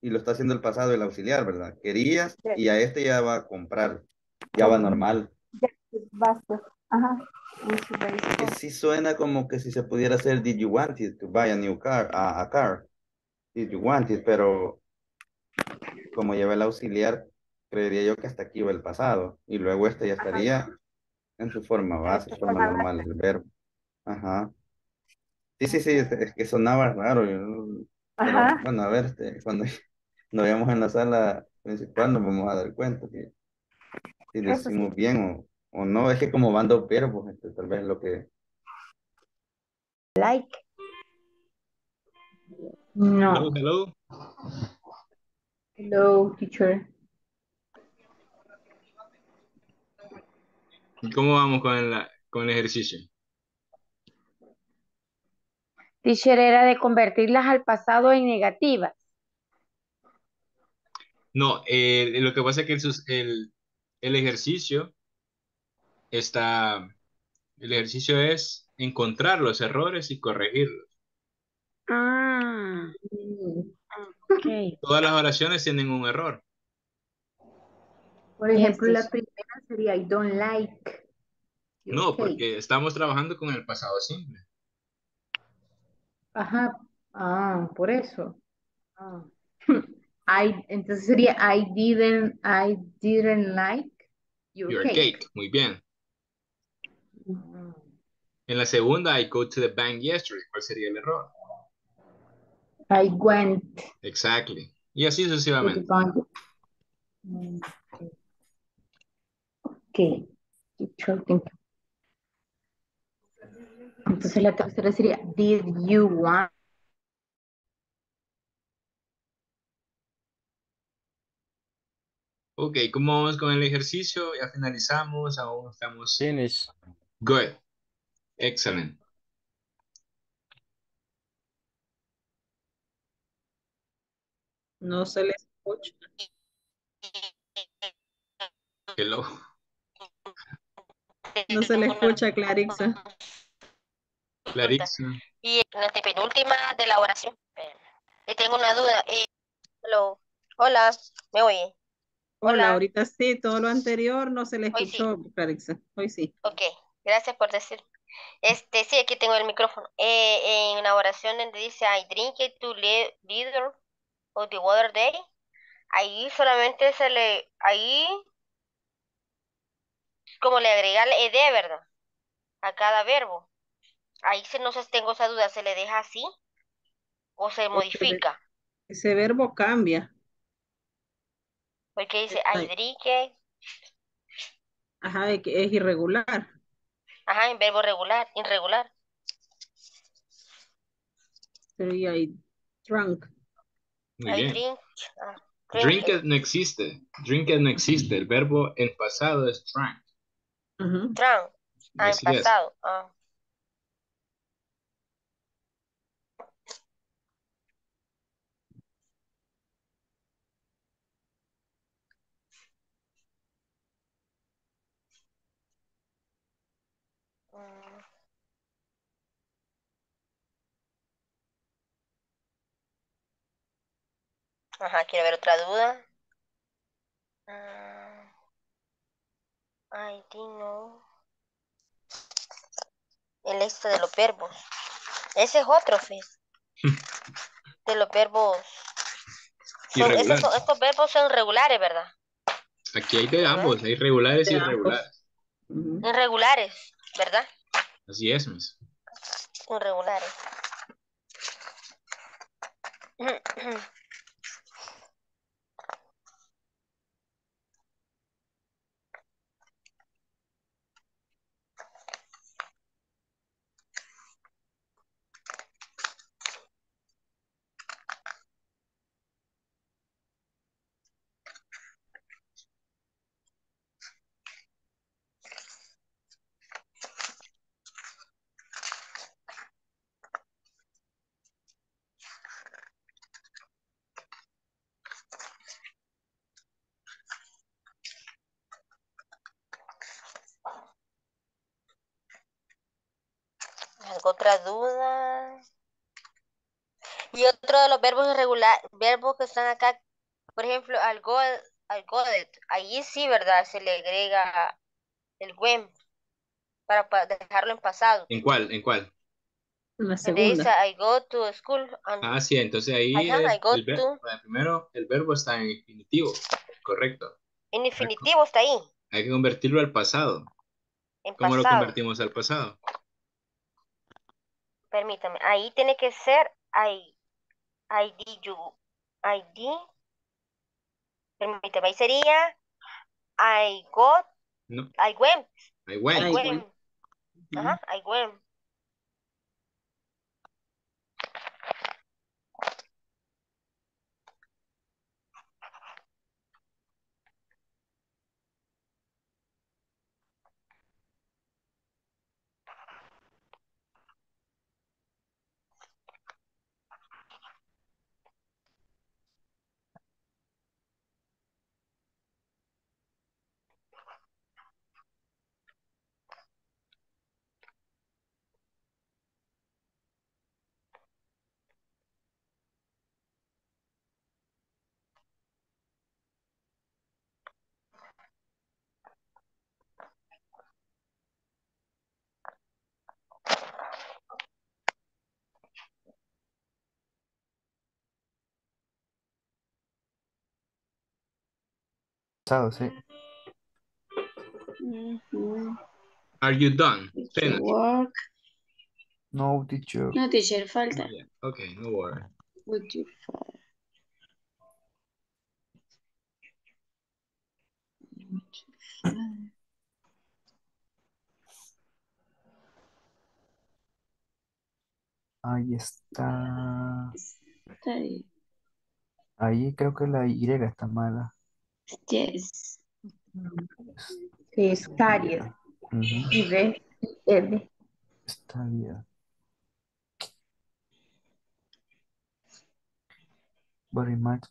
y lo está haciendo el pasado el auxiliar, ¿verdad? Querías Sí. y a este ya va a comprar, ya va normal. basta. Ajá. Que sí suena como que si se pudiera hacer did you want it to buy a new car, a, a car, did you want it, pero como lleva el auxiliar, creería yo que hasta aquí va el pasado y luego este ya Ajá. En su forma base, su forma normal del verbo. Ajá. Sí, sí, sí, es, que sonaba raro. yo- pero, Ajá. bueno, a ver, este, cuando nos veamos en la sala principal nos vamos a dar cuenta que si lo Eso sí. hicimos bien o, o no. Es que como van dos verbos, este, tal vez lo que... Like. Hello, No. hello. Hello, teacher. ¿Y cómo vamos con, la, con el ejercicio? Teacher era de convertirlas al pasado en negativas. No, eh, lo que pasa es que el, el ejercicio está, el ejercicio es encontrar los errores y corregirlos. Ah, ok. Todas las oraciones tienen un error. Por ejemplo, la primera sería I don't like. No, porque estamos trabajando con el pasado simple. Ajá. Ah, por eso. Ah. I, entonces sería I didn't, I didn't like your, Your cake. cake. Muy bien. Ah. En la segunda, I go to the bank yesterday. ¿Cuál sería el error? I went Exactly. Y así to the sucesivamente. You. Entonces la tercera sería Did you want? Ok, ¿cómo vamos con el ejercicio? Ya finalizamos, aún estamos. Finish. Good. Excellent. No se les escucha. Hello. No se le escucha, Clarixa. Clarixa. Y en la penúltima de la oración. espérame. Y tengo una duda. eh, hello. Hola, ¿me oye? Hola, Hola. ahorita sí, todo lo anterior no se le Hoy sí. escuchó, Clarixa. Hoy sí. Ok, gracias por decir. Este, sí, aquí tengo el micrófono. Eh, en una oración donde dice I drink it to le- leader of the water day, ahí solamente se le, ahí como le agrega el ed, ¿verdad? A cada verbo. Ahí se, no sé, tengo esa duda, ¿se le deja así o se modifica? Ese verbo cambia. Porque dice it, Ajá, es que es irregular. ajá, en verbo regular, irregular. Sería drunk. Muy I bien. drink, ah, Drink drink it no existe. Drink it no existe. El verbo en pasado es drank. Ajá. Drunk. Ah, en pasado. Ah. Mm. Ajá, quiero ver otra duda. Ah, I didn't know. El este de los verbos. Ese es otro, Fis. De los verbos. Son, estos verbos son regulares, ¿verdad? Aquí hay de ambos. Hay regulares y De irregulares. Irregulares, ¿verdad? Así es. Irregulares. ¿Algo otra duda? Y otro de los verbos irregular, verbos que están acá, por ejemplo, al go, al godet, ahí sí, ¿verdad? Se le agrega el when para pa- dejarlo en pasado. ¿En cuál? ¿En cuál? En la dice segunda. I go to school Ah, sí, entonces ahí Ajá, el, I go el ver- to. primero el verbo está en infinitivo. Correcto. en infinitivo está ahí, Hay que convertirlo al pasado. en ¿Cómo lo convertimos al pasado? Permítame, ahí tiene que ser I, I did you, I did. Permítame, ahí sería I got, No, I went, I I went. I went. went. Ajá, I went. Pasado, sí. Are you done? Work. No, teacher. No, teacher, falta. Yeah. Okay, no worry. Would you fall? Ahí está. Ahí creo que la Y está mala. Yes. Sí, studied. Ujú, Y ve, L. Está bien. Very much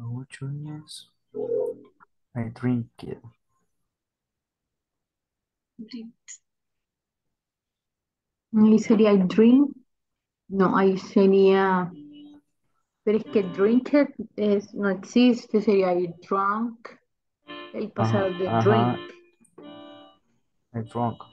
Ocho years. I drink it. Ahí sería I drink. No, ahí sería. Pero es que drink it es, no existe, sería I drunk. El pasado Ajá, de ajá. drink. I drunk.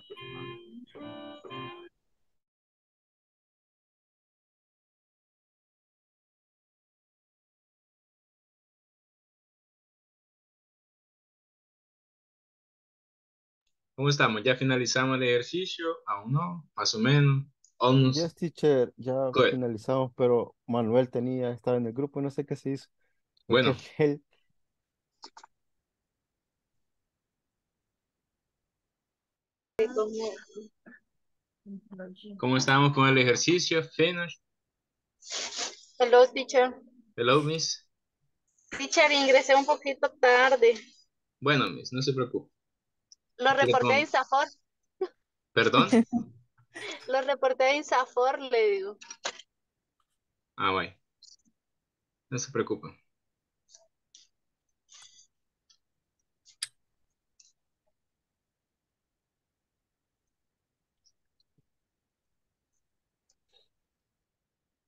¿Cómo estamos? ¿Ya finalizamos el ejercicio? ¿Aún no? Más o menos. Almost. Yes, teacher, ya Good. finalizamos, pero Manuel tenía, estaba en el grupo no sé qué se hizo. Bueno. Él, ¿Cómo estamos con el ejercicio? Finish. Hello, teacher. Hello, miss. Teacher, ingresé un poquito tarde. Bueno, miss, no se preocupe. Lo reporté pongo. en Safor. ¿Perdón? Lo reporté en Safor, le digo. Ah, bueno. No se preocupe.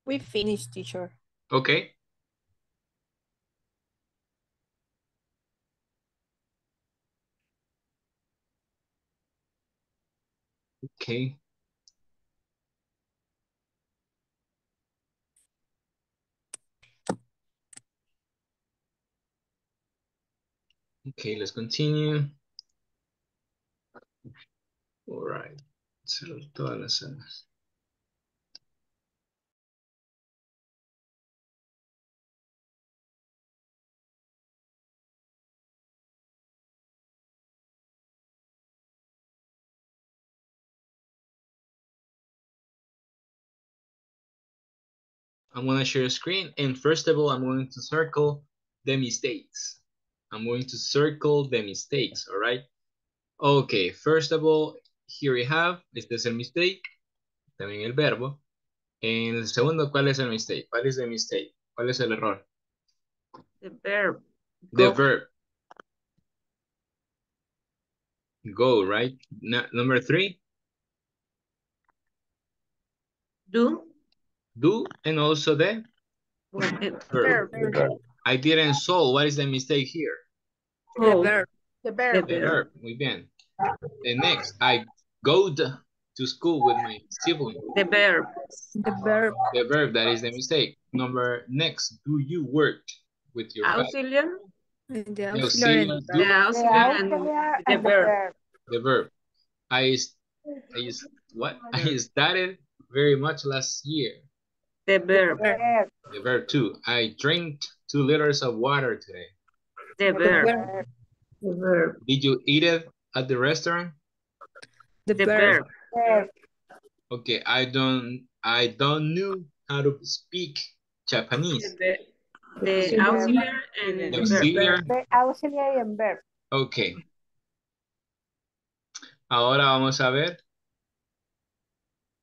We finished, teacher. Okay. Okay. Okay, let's continue. All right. Todas las I'm going to share a screen and first of all, I'm going to circle the mistakes. I'm going to circle the mistakes, all right? Okay, first of all, here we have, este es el mistake, también el verbo. En el segundo, ¿cuál es el mistake? ¿Cuál es el mistake? ¿Cuál es el error? The verb. The Go. verb. Go, right? Na- number three, Do. Do, and also the The verb. verb. I didn't solve. What is the mistake here? The verb. Oh. The verb. The verb. Muy bien. The next, I go to school with my sibling. The verb. The verb. The verb, that is the mistake. Number next, do you work with your wife? Auxiliary. The The auxiliary. auxiliary, The auxiliary and the and the verb. I, the verb. I, s- I s- what? I started very much last year. The verb. The verb too. I drank two liters of water today. The verb. The verb. Did you eat it at the restaurant? The The verb. verb. Verb. Okay, I don't, I don't know how to speak Japanese. The, the auxiliary and The the verb. auxiliary, The auxiliary and verb. okay. Ahora vamos a ver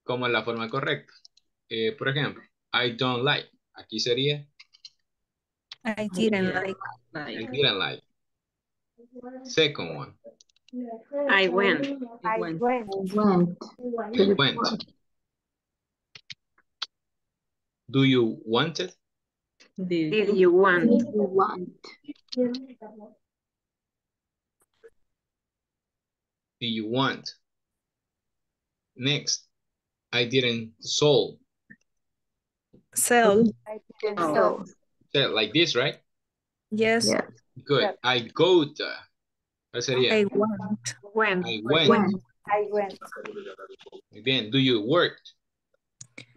cómo es la forma correcta. Eh, por ejemplo, I don't like. Aquí sería I didn't like. I didn't like. Second one, I went. I went. went. Went. I went. Do you want it? Did you want? Did you want? Do you want? Next, I didn't sold. Sell. I didn't Oh. sell. So, like this, right? Yes. Yeah. Good. Yeah. I go to. ¿Cuál sería? I want. When? I went. When? I went. Muy bien. Do you work?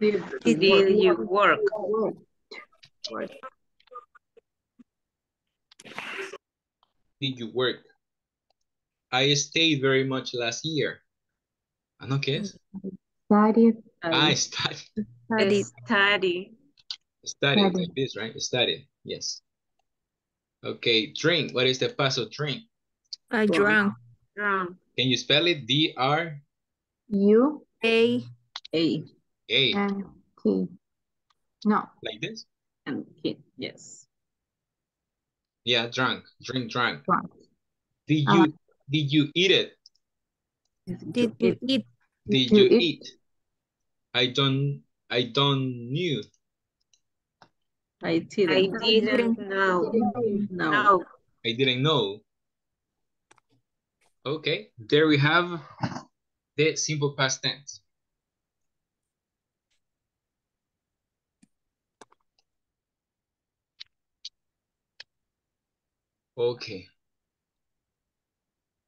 Did Did you work? work? Did you work? I stayed very much last year. Ah, no, ¿qué es? Studied. I studied. Studied. Study. Studied Studied. like this, right? Studied. Yes. Okay. Drink. What is the past of drink? I drank. Drunk. Can you spell it? D R You A. A A. and T. No. Like this? and K. Yes. Yeah. Drunk. Drink. Drunk. Drunk. Did Uh, you Did you eat it? Did you eat? Did you you eat? I don't. I don't knew. I I didn't. didn't know. No. No. I didn't know. Okay, there we have the simple past tense. Ok.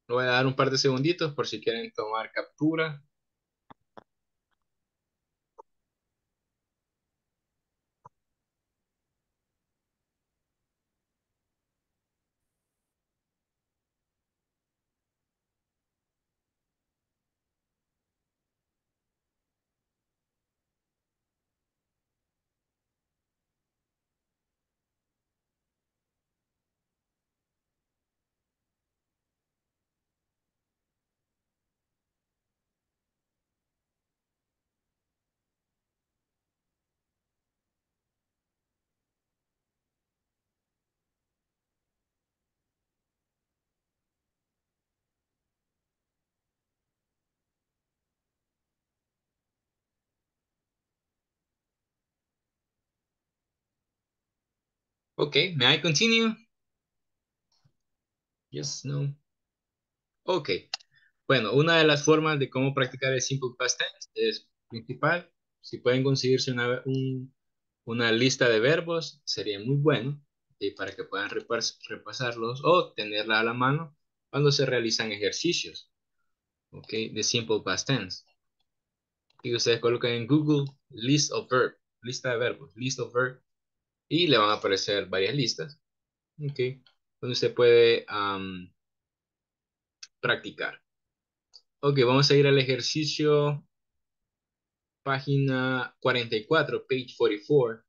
Voy a dar un par de segunditos por si quieren tomar captura. Okay, may I continue? Yes, no. Ok. Bueno, una de las formas de cómo practicar el simple past tense es principal. Si pueden conseguirse una, un- una lista de verbos, sería muy bueno y para que puedan repas- repasarlos o tenerla a la mano cuando se realizan ejercicios. Ok, de simple past tense. Y ustedes colocan en Google list of verb, lista de verbos, list of verb, y le van a aparecer varias listas. Ok, donde usted puede practicar. Ok, vamos a ir al ejercicio página 44, page 44.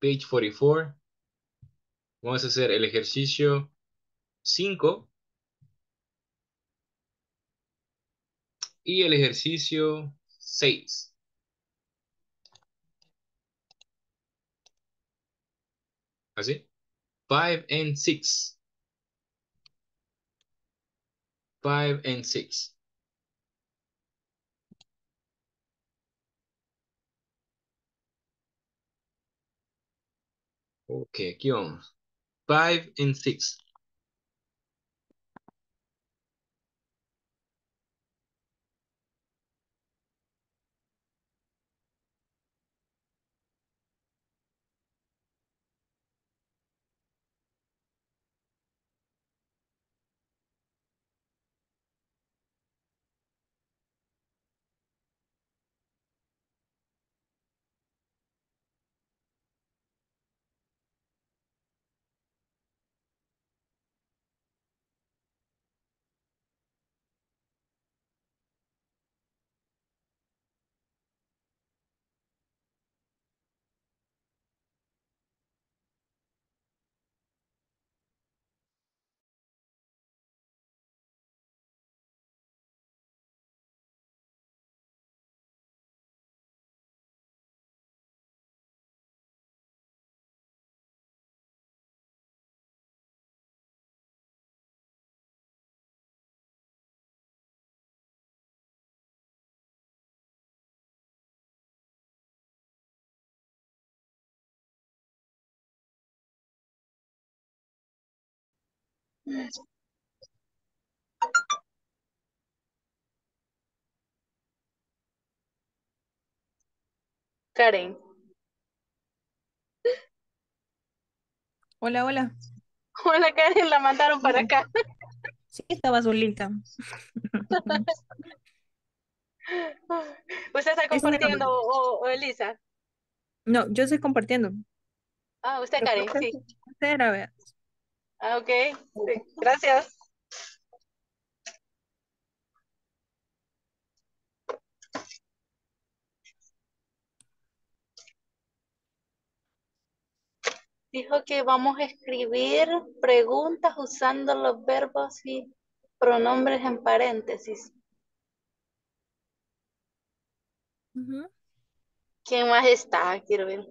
Page 44. Vamos a hacer el ejercicio 5 y el ejercicio 6. ¿Así? 5 and 6. 5 and 6. Ok, aquí vamos. 5 and 6. Karen. Hola, hola. Hola Karen, la mandaron para acá. Sí, estaba solita. ¿Usted está Es compartiendo o, o Elisa? No, yo estoy compartiendo. Ah, usted Karen, sí. usted era. Ah, ok. Sí, Gracias. Dijo que vamos a escribir preguntas usando los verbos y pronombres en paréntesis. Ujú. ¿Quién más está? Quiero ver.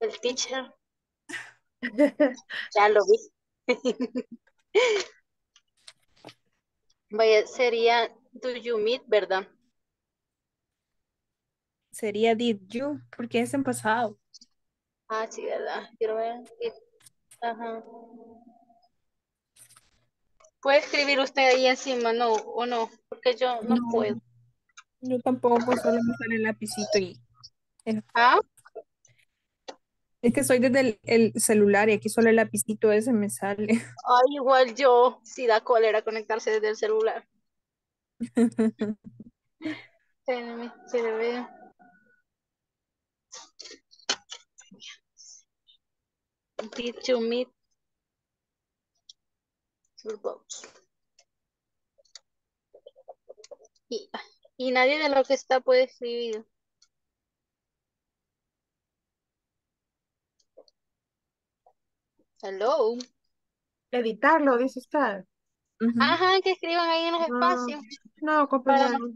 El teacher. Ya lo vi. Vaya, sería do you meet, ¿verdad? Sería did you, porque es en pasado. Ah, sí, ¿verdad? Quiero ver. Ajá. ¿Puede escribir usted ahí encima? No, o no, porque yo no No, puedo. yo tampoco, solo me sale el lapicito y es, ¿Ah? Es que soy desde el, el celular y aquí solo el lapicito ese me sale. Ay, igual yo, sí da cólera conectarse desde el celular. Espérenme, quiero ver. Did you meet your boss? Y nadie de lo que está puede escribir. Hello. Editarlo, dice usted. Ajá, que escriban ahí en los No, espacios. no, Para compañero.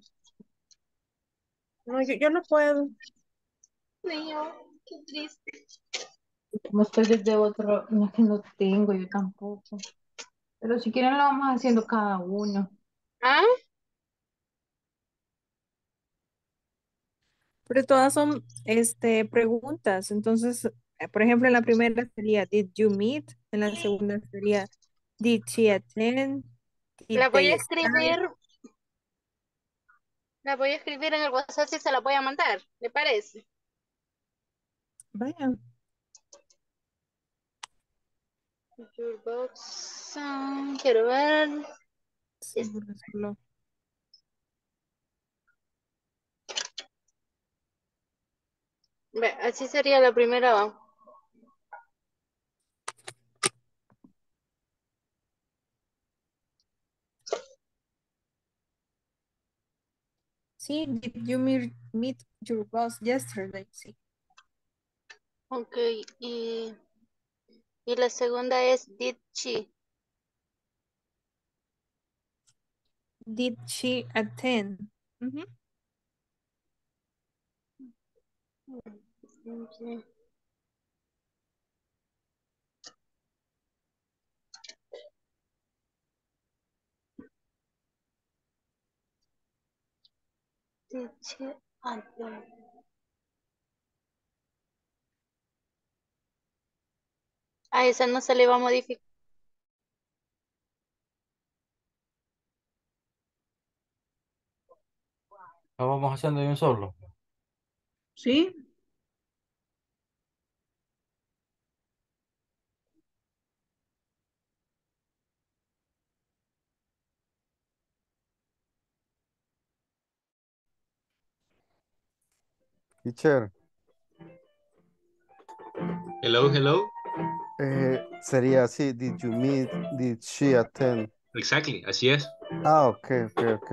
No, yo, yo no puedo. Niño, qué triste. Como estoy desde otro, no es que no tengo, yo tampoco. Pero si quieren lo vamos haciendo cada uno. ¿Ah? Pero todas son este, preguntas. Entonces, por ejemplo, en la primera sería Did you meet? En la segunda sería Did she attend? Did La voy a escribir, la voy a escribir en el WhatsApp si se la voy a mandar, ¿le parece? Vaya. Your box, ah, quiero ver. Sí, así sería la primera. Sí, did you meet, meet your boss yesterday? Sí. Ok, y, y la segunda es did she. Did she attend? Ujú. Ok. Did attend? A esa no se le va a modificar. Lo vamos haciendo de un solo. Sí, Teacher, Hello, hello. eh, sería así, did you meet, did she attend? Exactly, así es. Ah, ok, ok, ok.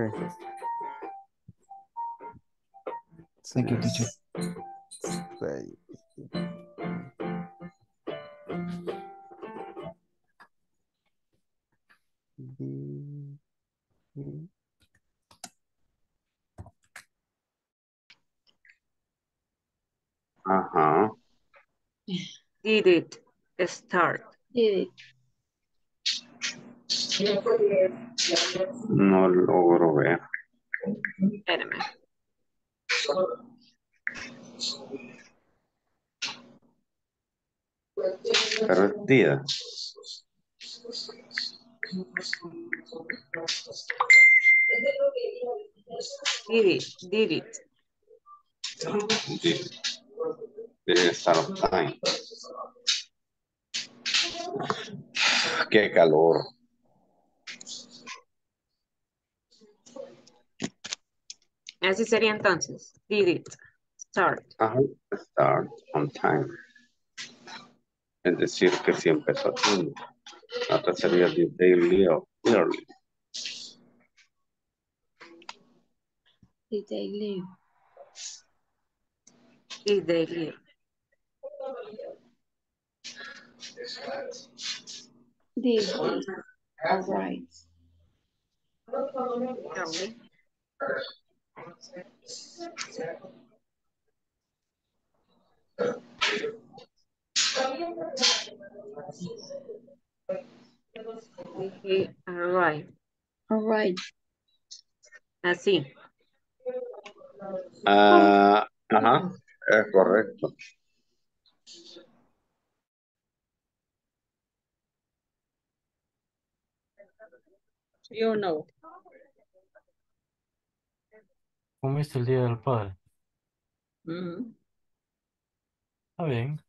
Thank you, teacher. Ajá. did it start? Did No logro ver. Espérame. Pero es día. Did it, did it. Did, did it start on time. Qué calor. Así sería entonces. Did it start. Ajá, start on time. Es decir, que sí empezó a tiempo. La otra sería the daily early. Did they leave? Did they leave? Did they arrive? Early. Did he arrive? All right. Así. Ah, ajá, es correcto. ¿Sí o no? ¿Cómo viste el Día del Padre? Ujú. Está bien.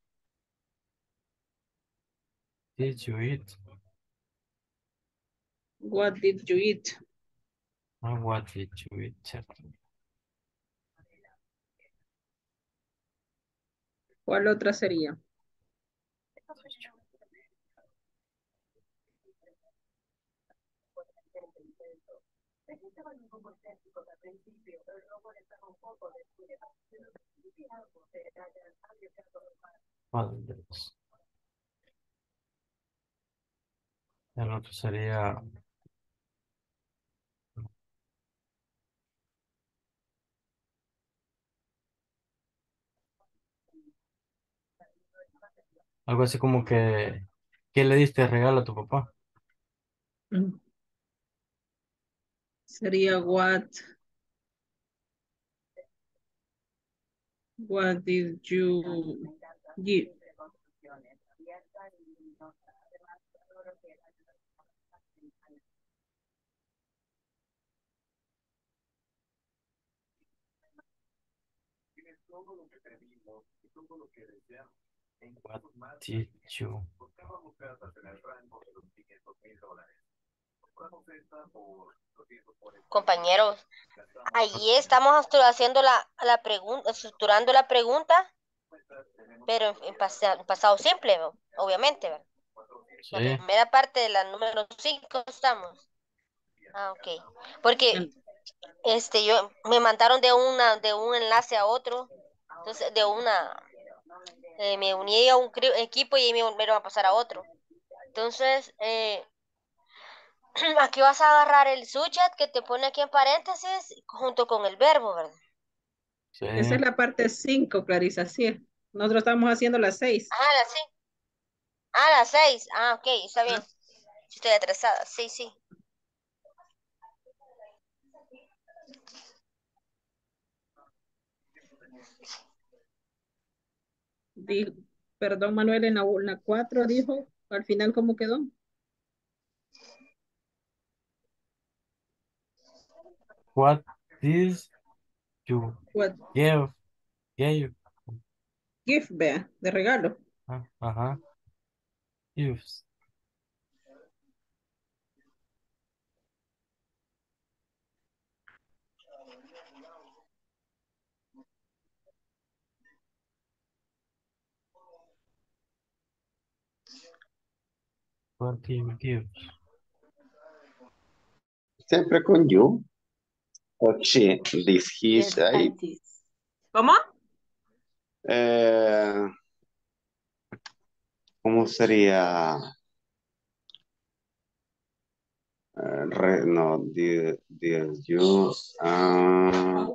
Did you eat? What did you eat? Ah, what did you eat? ¿Cuál otra sería? Padres. El otro sería algo así como que ¿qué le diste de regalo a tu papá? Mm. Sería what what did you give? What did you? Compañeros, ahí estamos haciendo la, la pregunta, estructurando la pregunta, pero en, en pasado simple, obviamente. La primera parte de la número 5 estamos. Ah, ok. Porque este yo me mandaron de una de un enlace a otro, entonces de una eh, me uní a un equipo y me volvieron a pasar a otro. Entonces, eh, aquí vas a agarrar el subject que te pone aquí en paréntesis junto con el verbo, ¿verdad? Sí. Esa es la parte 5, Clarisa, sí. Nosotros estamos haciendo las 6. Ah, las sí. Ah, las seis. Ah, ok, está bien. Estoy atrasada. Sí, sí. Di- perdón, Manuel, en la, en la 4 dijo, al final, ¿cómo quedó? What did you What give? Gave? gift, vea, de regalo. Ah, Ajá. Gifts. What do you give? Siempre con you. O she, this, his, ahí. ¿Cómo? Eh, ¿Cómo sería? Eh, re- no, did, did you, ah,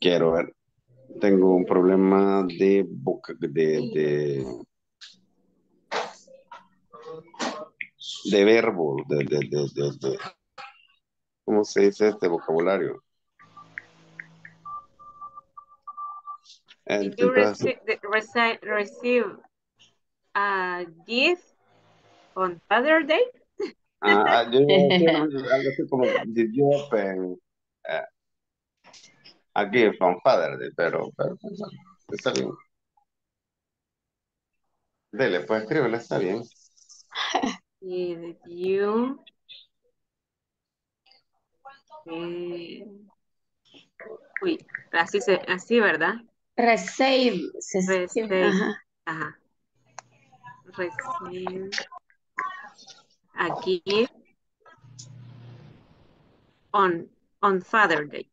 quiero ver. Tengo un problema de boca, de, de, de verbo, de, de, de, de, de- ¿cómo se dice este vocabulario? Did you receive, the- reci- receive a gift on Father's Day? Ah, ah, yo algo así como, did you open eh, a gift on Father's Day? Pero, pero, está bien. Dele, pues escríbelo, está bien. Did you eh, uy, así se, así, ¿verdad? Receive. Receive. ajá. Ajá. Receive a gift on on Father's Day.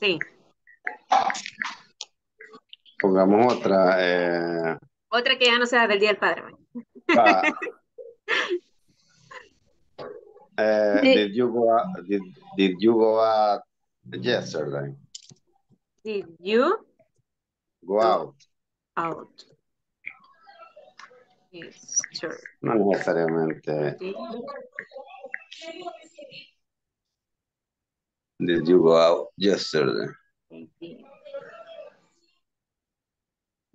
Sí. Pongamos otra. Eh, Otra que ya no sea del Día del Padre. va. Eh, Di- did you go out, did, did you go out yesterday? Did you Go out. out? Yes, sure. No necesariamente. Did you go out yesterday?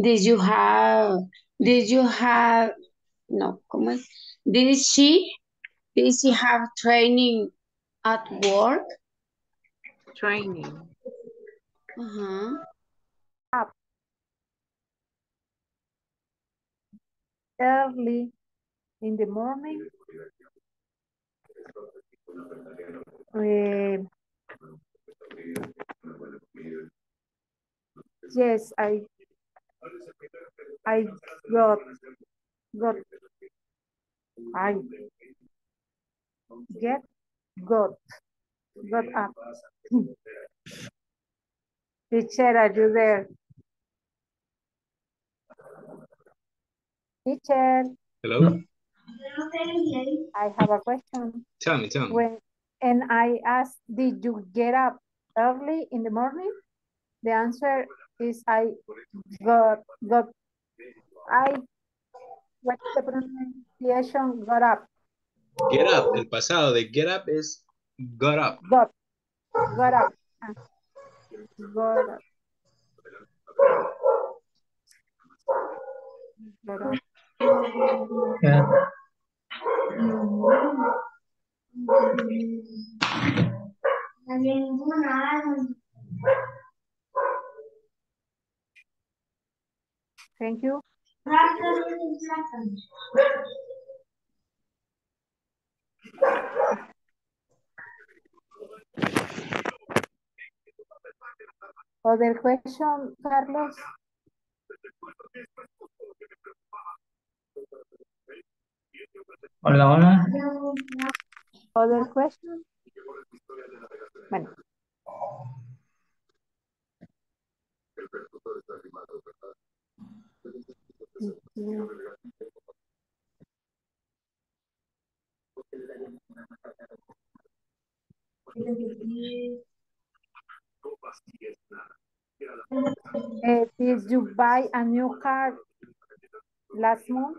Did you have, did you have, no, ¿cómo es? Did she, did she have training at work? Training. Ajá. early in the morning. Eh, yes, I I got got I get got got up. Teacher, are you there? Teacher, Hello? I have a question. Tell me, tell me. When and I asked, did you get up early in the morning? The answer is I got got I what's the pronunciation got up. Get up. El pasado de get up es got up. got got up. Ah, got up. Got up Thank you. Other question, Carlos? Hola, hola. Other question? Bueno. Eh, did you buy a new car last month?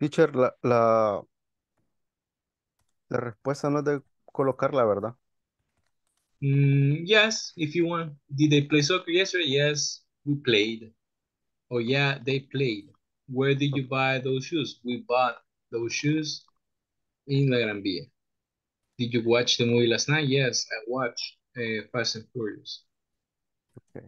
Teacher, la, la, la respuesta no es de colocarla, ¿verdad? Mm, yes, if you want. Did they play soccer yesterday? Yes, we played. Oh yeah, they played. Where did you buy those shoes? We bought those shoes in La Gran Via. Did you watch the movie last night? Yes, I watched uh, Fast and Furious. Okay.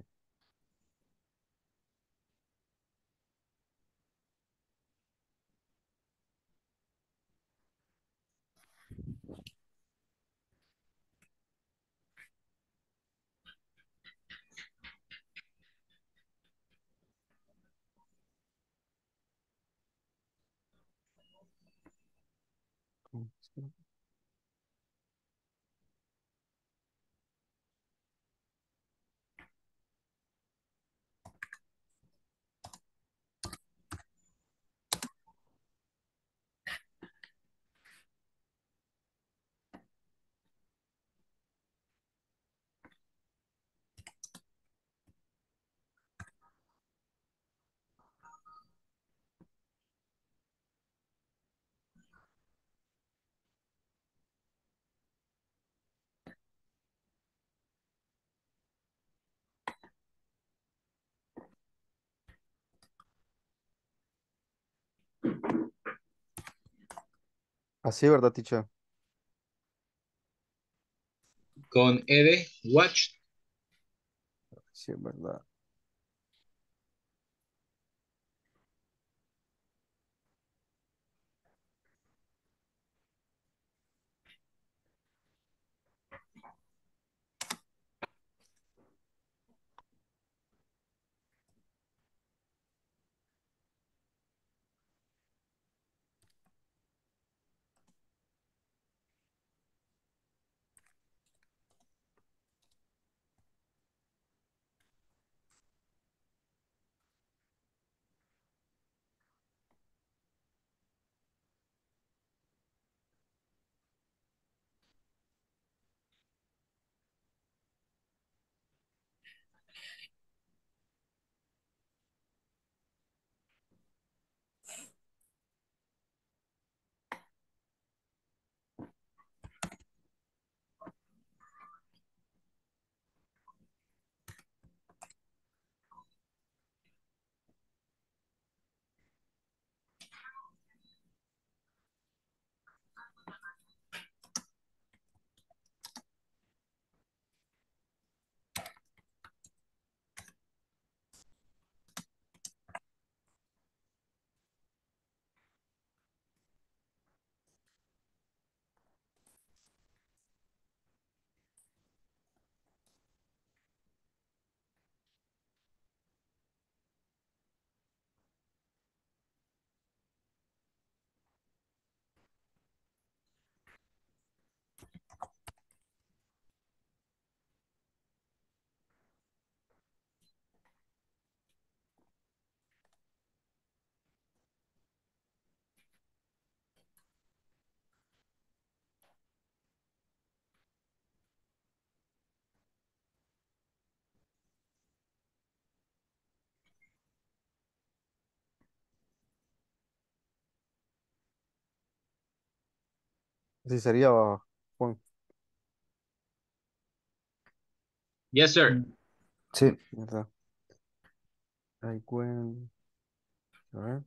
Así, ¿verdad, teacher? Con Ede, watch. Sí, es verdad. Así sería, Juan. Yes, sir. Sí. ¿Verdad? I went. A ver.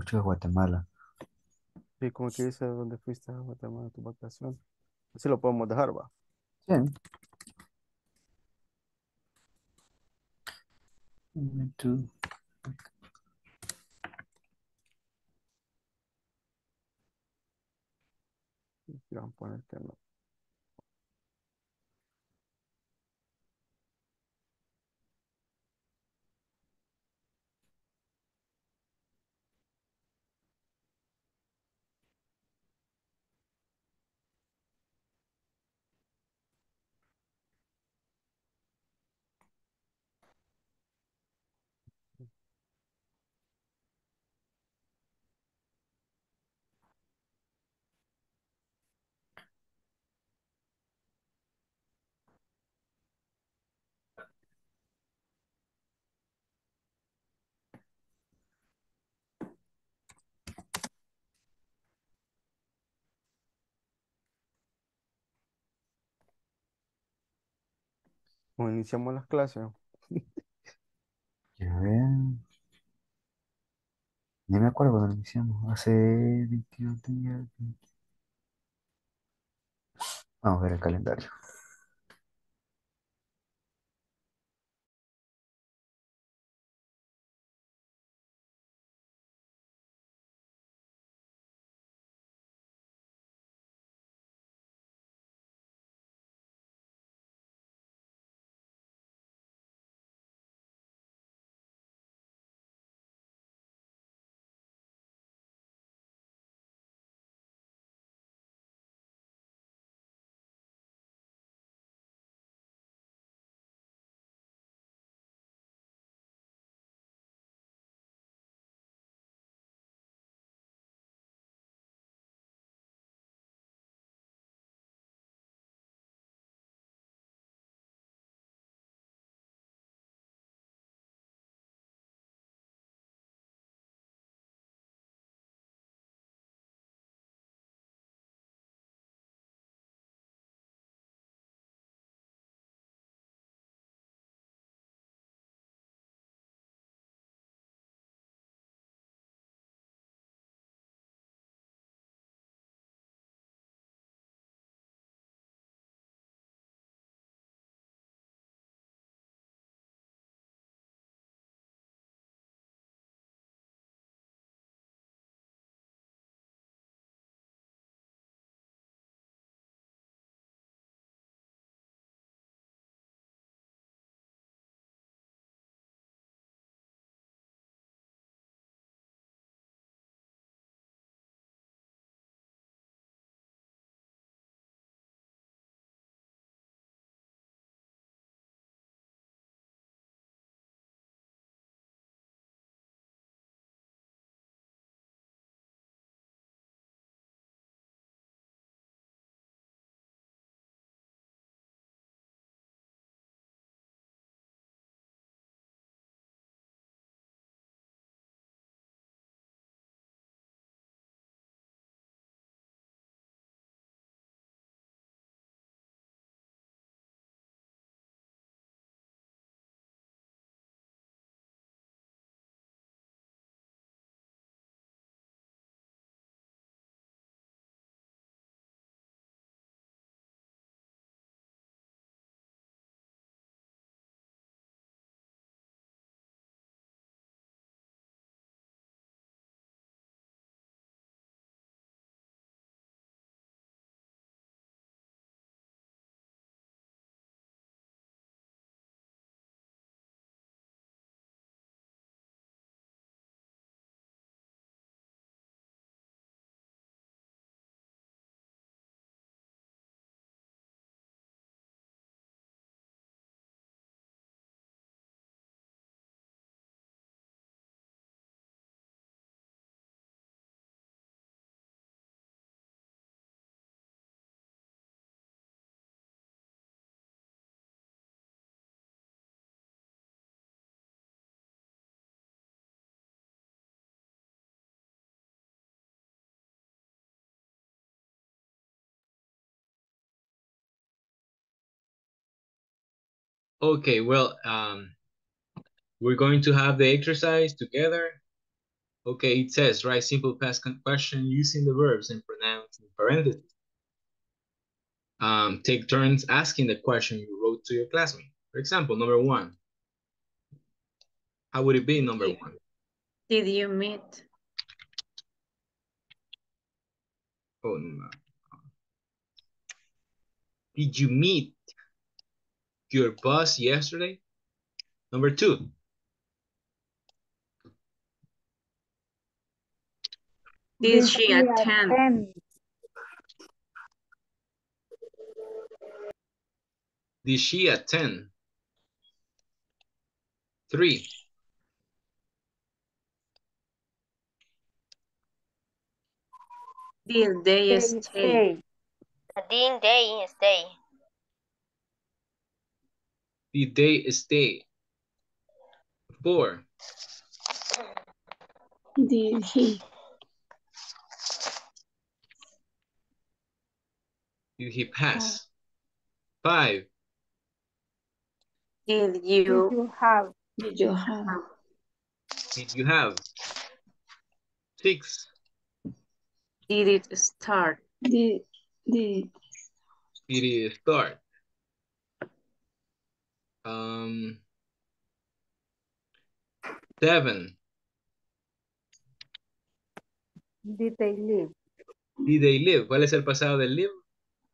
Mucho de Guatemala. Sí, como que dice dónde fuiste a Guatemala tu vacación. Así lo podemos dejar, va. Sí. Went to- Y vamos a poner que no. Iniciamos las clases. Quiero ver. Ni me acuerdo cuando iniciamos. Hace 22 días. Vamos a ver el calendario. Okay, well, um, we're going to have the exercise together. Okay, it says, write simple past question using the verbs and pronouns in parentheses. Um, take turns asking the question you wrote to your classmate. For example, number one. How would it be number one? Did you meet? Oh, no. Did you meet your boss yesterday? Number two. Did she attend? Did she attend? Three. Did they stay? Didn't they stay? Did is stay? Four. Did he? Did he pass? Five. Did you have? Did you have? Did you have? Six. Did it start? Did did Did it start? Um. Seven. Did they leave? Did they live? ¿Cuál es el pasado del live?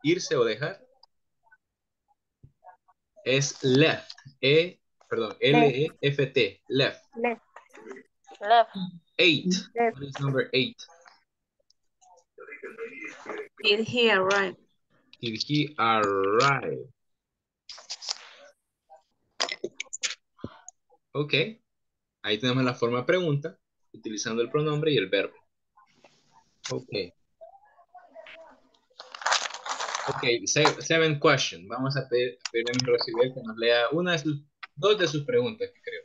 Irse o dejar. Es left. E, perdón, L-E-F-T. Left. Left. Left. Eight. What is number eight? Did he arrive? Did he arrive? Ok. Ahí tenemos la forma pregunta, utilizando el pronombre y el verbo. Ok. Ok, se- seven question. Vamos a pedir, a pedirle a mi Rosibel que nos lea una de sus, dos de sus preguntas, que creo.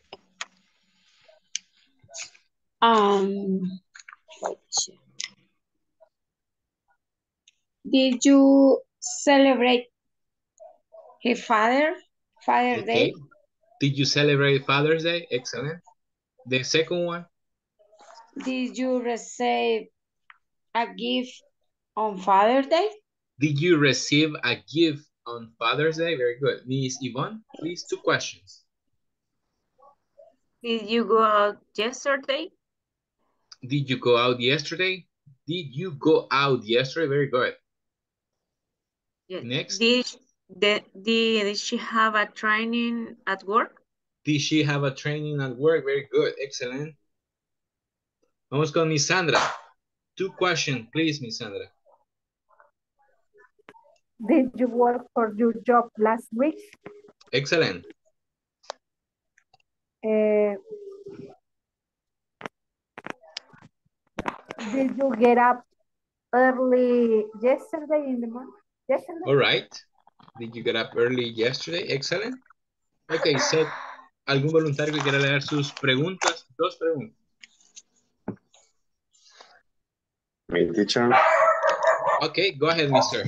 um Did you celebrate his father Father Day? Did you celebrate Father's Day? Excellent. The second one, Did you receive a gift on Father's Day? did you receive a gift on Father's Day? Very good. Miss Yvonne, please, two questions. Did you go out yesterday? Did you go out yesterday? Did you go out yesterday? Very good. Yes. Next. Did, did, did she have a training at work? Did she have a training at work? Very good. Excellent. Vamos con Miss Sandra. Two questions, please, Miss Sandra. Did you work for your job last week? Excellent. Eh, did you get up early yesterday in the morning? Yesterday? All right. Did you get up early yesterday? Excellent. Okay, so, ¿algún voluntario que quiera leer sus preguntas? Dos preguntas. My teacher, Okay, go ahead, mister.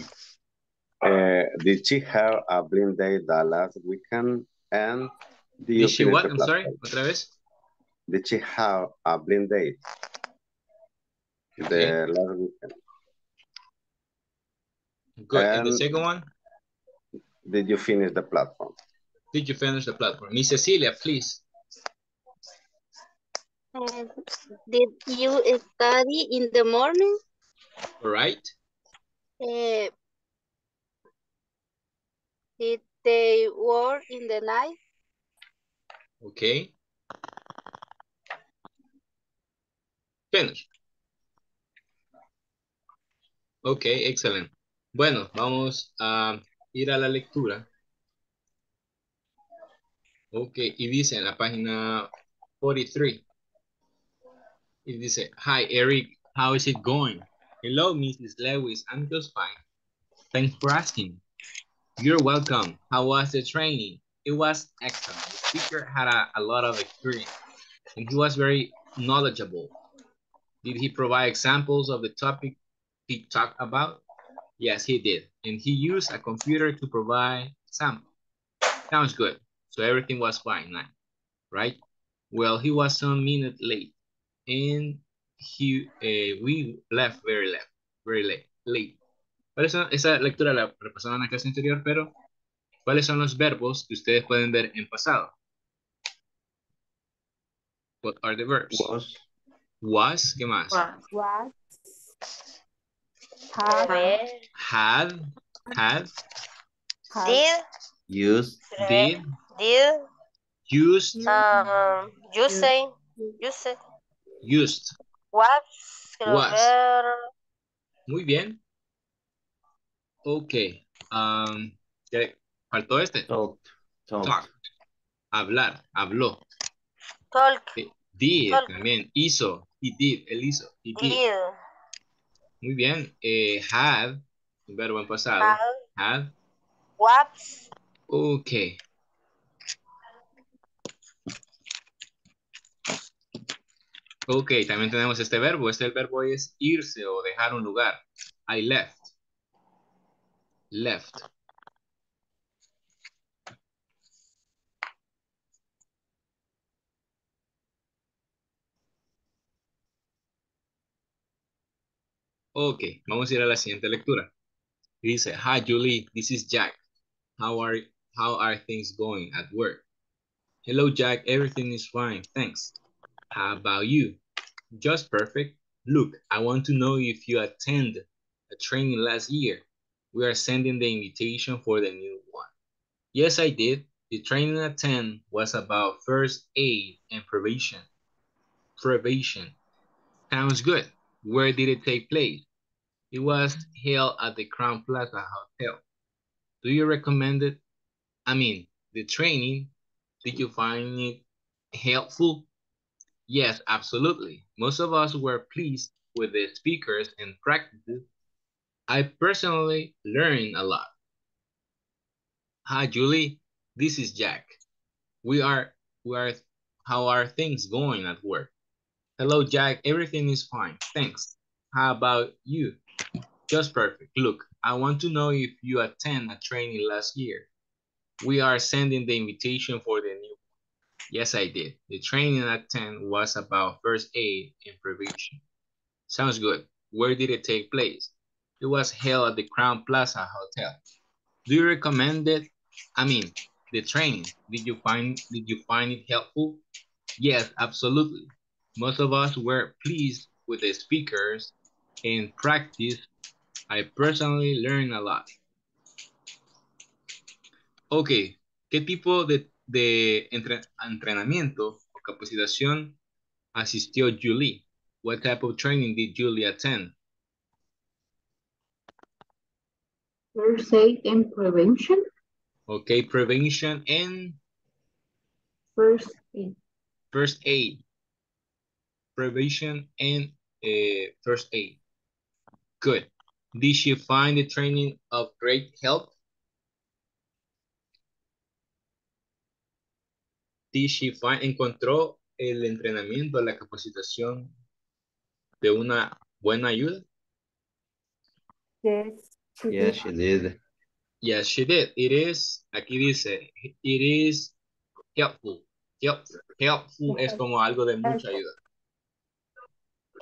uh, did she have a blind date the last weekend? And did she what? the I'm sorry, otra vez. Did she have a blind date the last weekend? Good. And the And second one, did you finish the platform? did you finish the platform? Miss Cecilia, please. Uh, did you study in the morning? All right. Uh, did they work in the night? Okay. Finish. Ok, excelente. Bueno, vamos a ir a la lectura. Ok, y dice en la página 43. Y dice, Hi Eric, how is it going? Hello, Mrs. Lewis, I'm just fine. Thanks for asking. You're welcome. How was the training? It was excellent. The speaker had a, a lot of experience and he was very knowledgeable. Did he provide examples of the topic he talked about? Yes, he did. And he used a computer to provide samples. Sounds good. So everything was fine, nice, right? Well, he was some minute late and he, eh, we left very late, very late, late. ¿Cuáles son? Esa lectura la repasaron en la clase anterior, pero ¿cuáles son los verbos que ustedes pueden ver en pasado? What are the verbs? Was. Was, ¿qué más? Was. A ver. Had, had, Did. Used. did, Did. used, Um, you say. You say. used. Was. Was. Muy bien. Ok. Um, ¿qué? ¿Faltó este? Talked. Talked. Talk. Hablar, habló. Talk. Eh, Did Talk. también. Hizo. He did. Él hizo. He did. Did. Muy bien. Eh, had. Un verbo en pasado. Had. Had. Was. Ok. Ok, también tenemos este verbo. Este verbo es irse o dejar un lugar. I left. Left. Ok, vamos a ir a la siguiente lectura. Dice, Hi Julie, this is Jack. How are how are things going at work? Hello Jack, everything is fine, thanks. How about you? Just perfect. Look, I want to know if you attend a training last year. We are sending the invitation for the new one. Yes, I did. The training at 10 was about first aid and prevention. Prevention. Sounds good. Where did it take place? It was held at the Crown Plaza Hotel. Do you recommend it? I mean, the training, did you find it helpful? Yes, absolutely. Most of us were pleased with the speakers and practices. I personally learned a lot. Hi, Julie. This is Jack. We are, we are, how are things going at work? Hello, Jack. Everything is fine. Thanks. How about you? Just perfect. Look, I want to know if you attend a training last year. We are sending the invitation for the new one. Yes, I did. The training I 10 was about first aid and prevention. Sounds good. Where did it take place? It was held at the Crown Plaza Hotel. Do you recommend it? I mean, the training. Did you find did you find it helpful? Yes, absolutely. Most of us were pleased with the speakers In practice. I personally learned a lot. Ok, ¿qué tipo de, de entre- entrenamiento o capacitación asistió Julie? What type of training did Julie attend? First aid and prevention. Okay, prevention and First aid. first aid. Prevention and uh, first aid. Good. Did she find the training of great help? Did she find, encontró el entrenamiento, la capacitación de una buena ayuda? Yes. she Yes, did. she did. Yes, she did. It is, aquí dice, it is helpful. Help, helpful es como algo de mucha ayuda.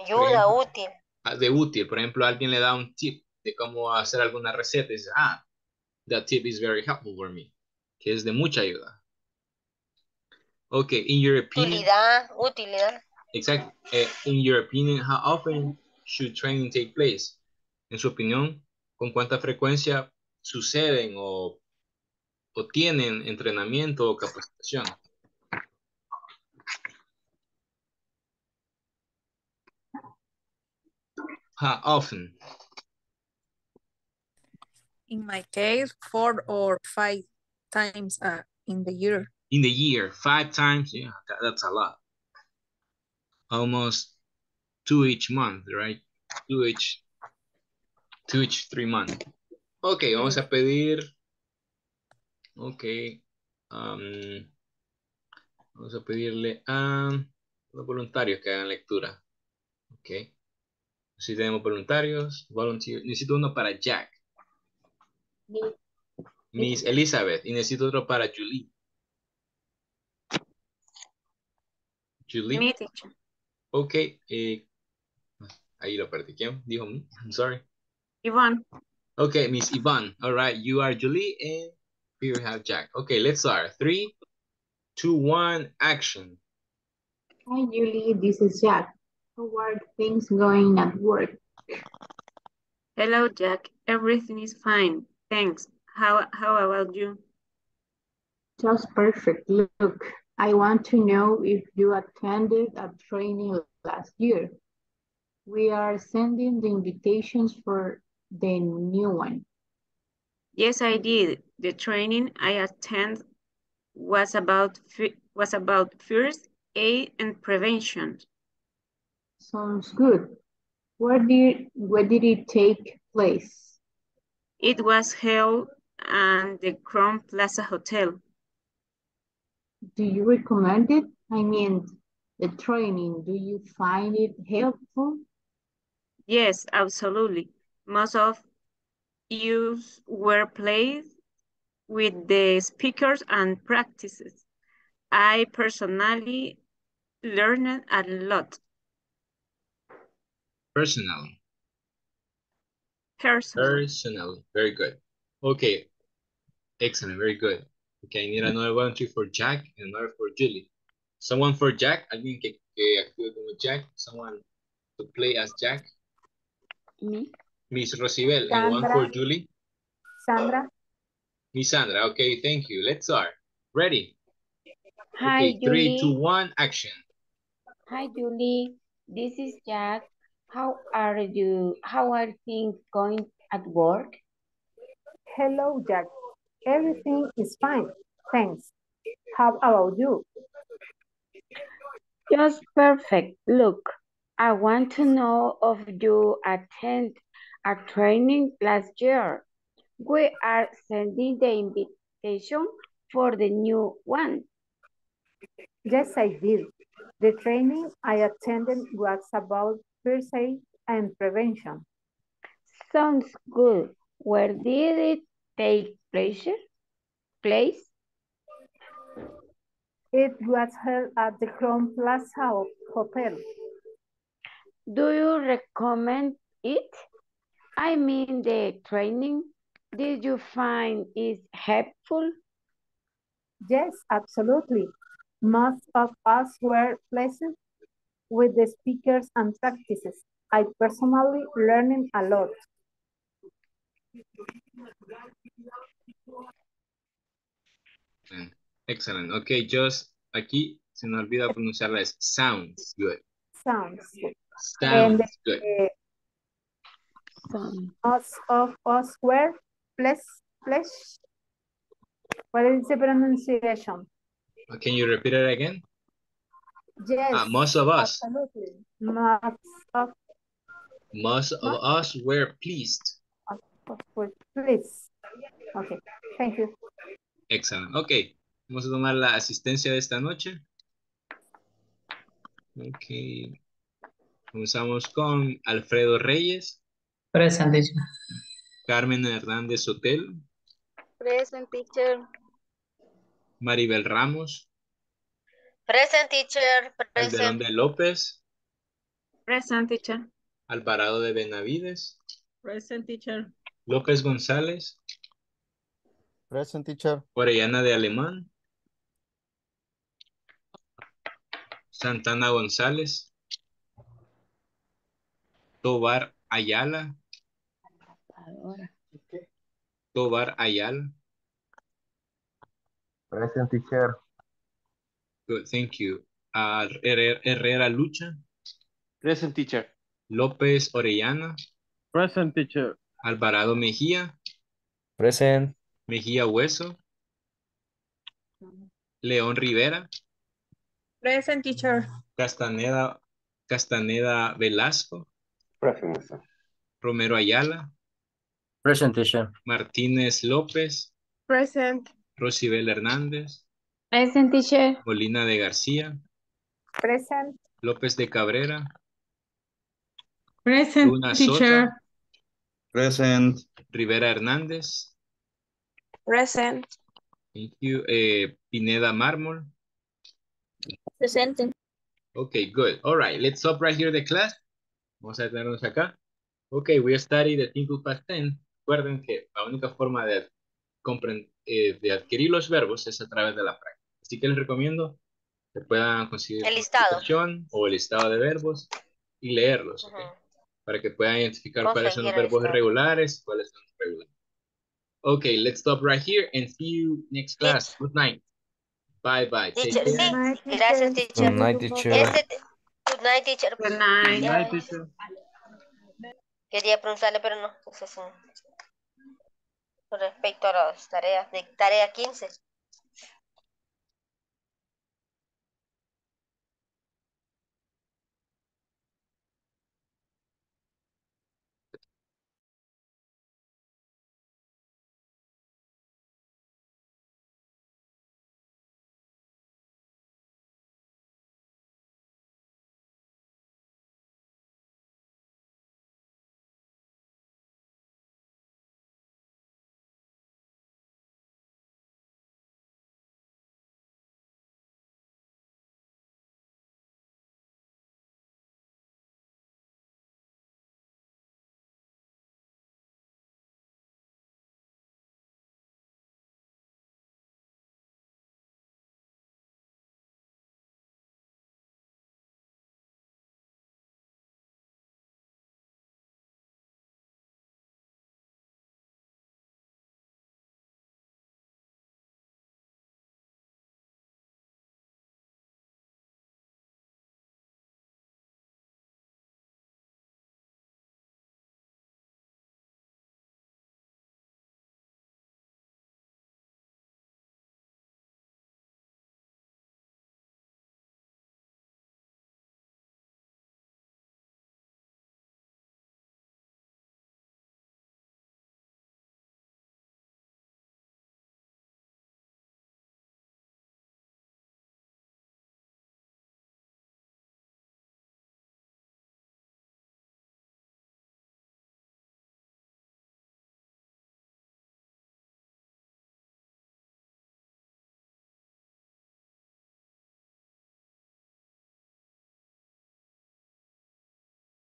Ayuda, útil. Ah, De útil. Por ejemplo, alguien le da un tip de cómo hacer alguna receta y dice, ah, that tip is very helpful for me. Que es de mucha ayuda. Okay, in your opinion, Utilidad, utilidad. exact, eh, in your opinion, how often should training take place? En su opinión, ¿con cuánta frecuencia suceden o, o tienen entrenamiento o capacitación? How often? In my case, four or five times uh, in the year. In the year, five times? Yeah, that- that's a lot. Almost two each month, right? Two each, two each three months. Ok, vamos a pedir. Ok. um, vamos a pedirle a los voluntarios que hagan lectura. Ok. Si tenemos voluntarios, volunteer. Necesito uno para Jack. Miss Elizabeth. Y necesito otro para Julie. Julie. Mi. Ok. Eh, ahí lo perdí. ¿Quién dijo? I'm sorry. Yvonne. Okay, Miss Yvonne. All right, you are Julie and here we have Jack. Okay, let's start. Three, two, one, action. Hi, Julie. This is Jack. How are things going at work? Hello, Jack. Everything is fine. Thanks. How, how about you? Just perfect. Look, I want to know if you attended a training last year. We are sending the invitations for the new one. Yes, I did. The training I attended was about was about first aid and prevention. Sounds good. Where did where did it take place? It was held at the Crown Plaza Hotel. Do you recommend it? I mean, the training, do you find it helpful? Yes, absolutely. Most of use were played with the speakers and practices. I personally learned a lot. Personally. Personally. Personally. Very good. Okay. Excellent. Very good. Okay, I need another one three for Jack and another for Julie. Someone for Jack. Alguien que, que actúe como Jack. Someone to play as Jack. Me. Miss Rosibel. And one for Julie. Sandra. Miss Sandra. Okay, thank you. Let's start. Ready? Hi, okay, Julie. two, one, action. Hi, Julie. This is Jack. How are you? How are things going at work? Hello, Jack. Everything is fine. Thanks. How about you? Just perfect. Look, I want to know if you attend a training last year. We are sending the invitation for the new one. Yes, I did. The training I attended was about first aid and prevention. Sounds good. Where did it take place? Place? It was held at the Crown Plaza Ho- Hotel. Do you recommend it? I mean the training. Did you find it helpful? Yes, absolutely. Most of us were pleasant with the speakers and practices. I personally learned a lot. Excellent. Okay, just aquí se me olvida pronunciarla es sounds good. Sounds good. Sounds And good. uh, of us were pleased. Pleased. What is the pronunciation? Uh, Can you repeat it again? Yes. Ah, most of us. Absolutely. Most of Most of us were pleased. us were pleased. Okay, thank you. Excellent. Ok. Vamos a tomar la asistencia de esta noche. Ok. Comenzamos con Alfredo Reyes, Presente. Carmen Hernández Hotel, Present teacher. Maribel Ramos, Present teacher, Calderón present. de López, Present teacher. Alvarado de Benavides, Present teacher. López González, Present teacher. Orellana de Alemán, Santana González, Tobar Ayala, Tobar Ayala. Present teacher. Good, thank you. Uh, Herrera, Lucha, Present teacher. López Orellana, Present teacher. Alvarado Mejía, Present. Mejía Hueso, León Rivera, Present teacher. Castaneda, Castaneda Velasco, Present. Romero Ayala, Present teacher. Martínez López, Present. Rosibel Hernández, Present teacher. Molina de García, Present. López de Cabrera, Present Luna teacher. Sota, Present. Rivera Hernández, Present. thank you, eh, Pineda Mármol, Presente. Okay, good. All right, let's stop right here the class. Vamos a detenernos acá. Okay, we study the simple past tense. Recuerden que la única forma de, compren- eh, de adquirir los verbos es a través de la práctica. Así que les recomiendo que puedan conseguir El listado. o el listado de verbos y leerlos. Para que puedan identificar cuáles son los verbos irregulares y cuáles son los regulares. Okay, let's stop right here and see you next class. Good night. Bye bye. Teacher, sí. Gracias, teacher. Good night, teacher. Este, good night, teacher. Good night. Teacher. Quería preguntarle, pero no. Eso sí. Con respecto a las tareas, de tarea 15.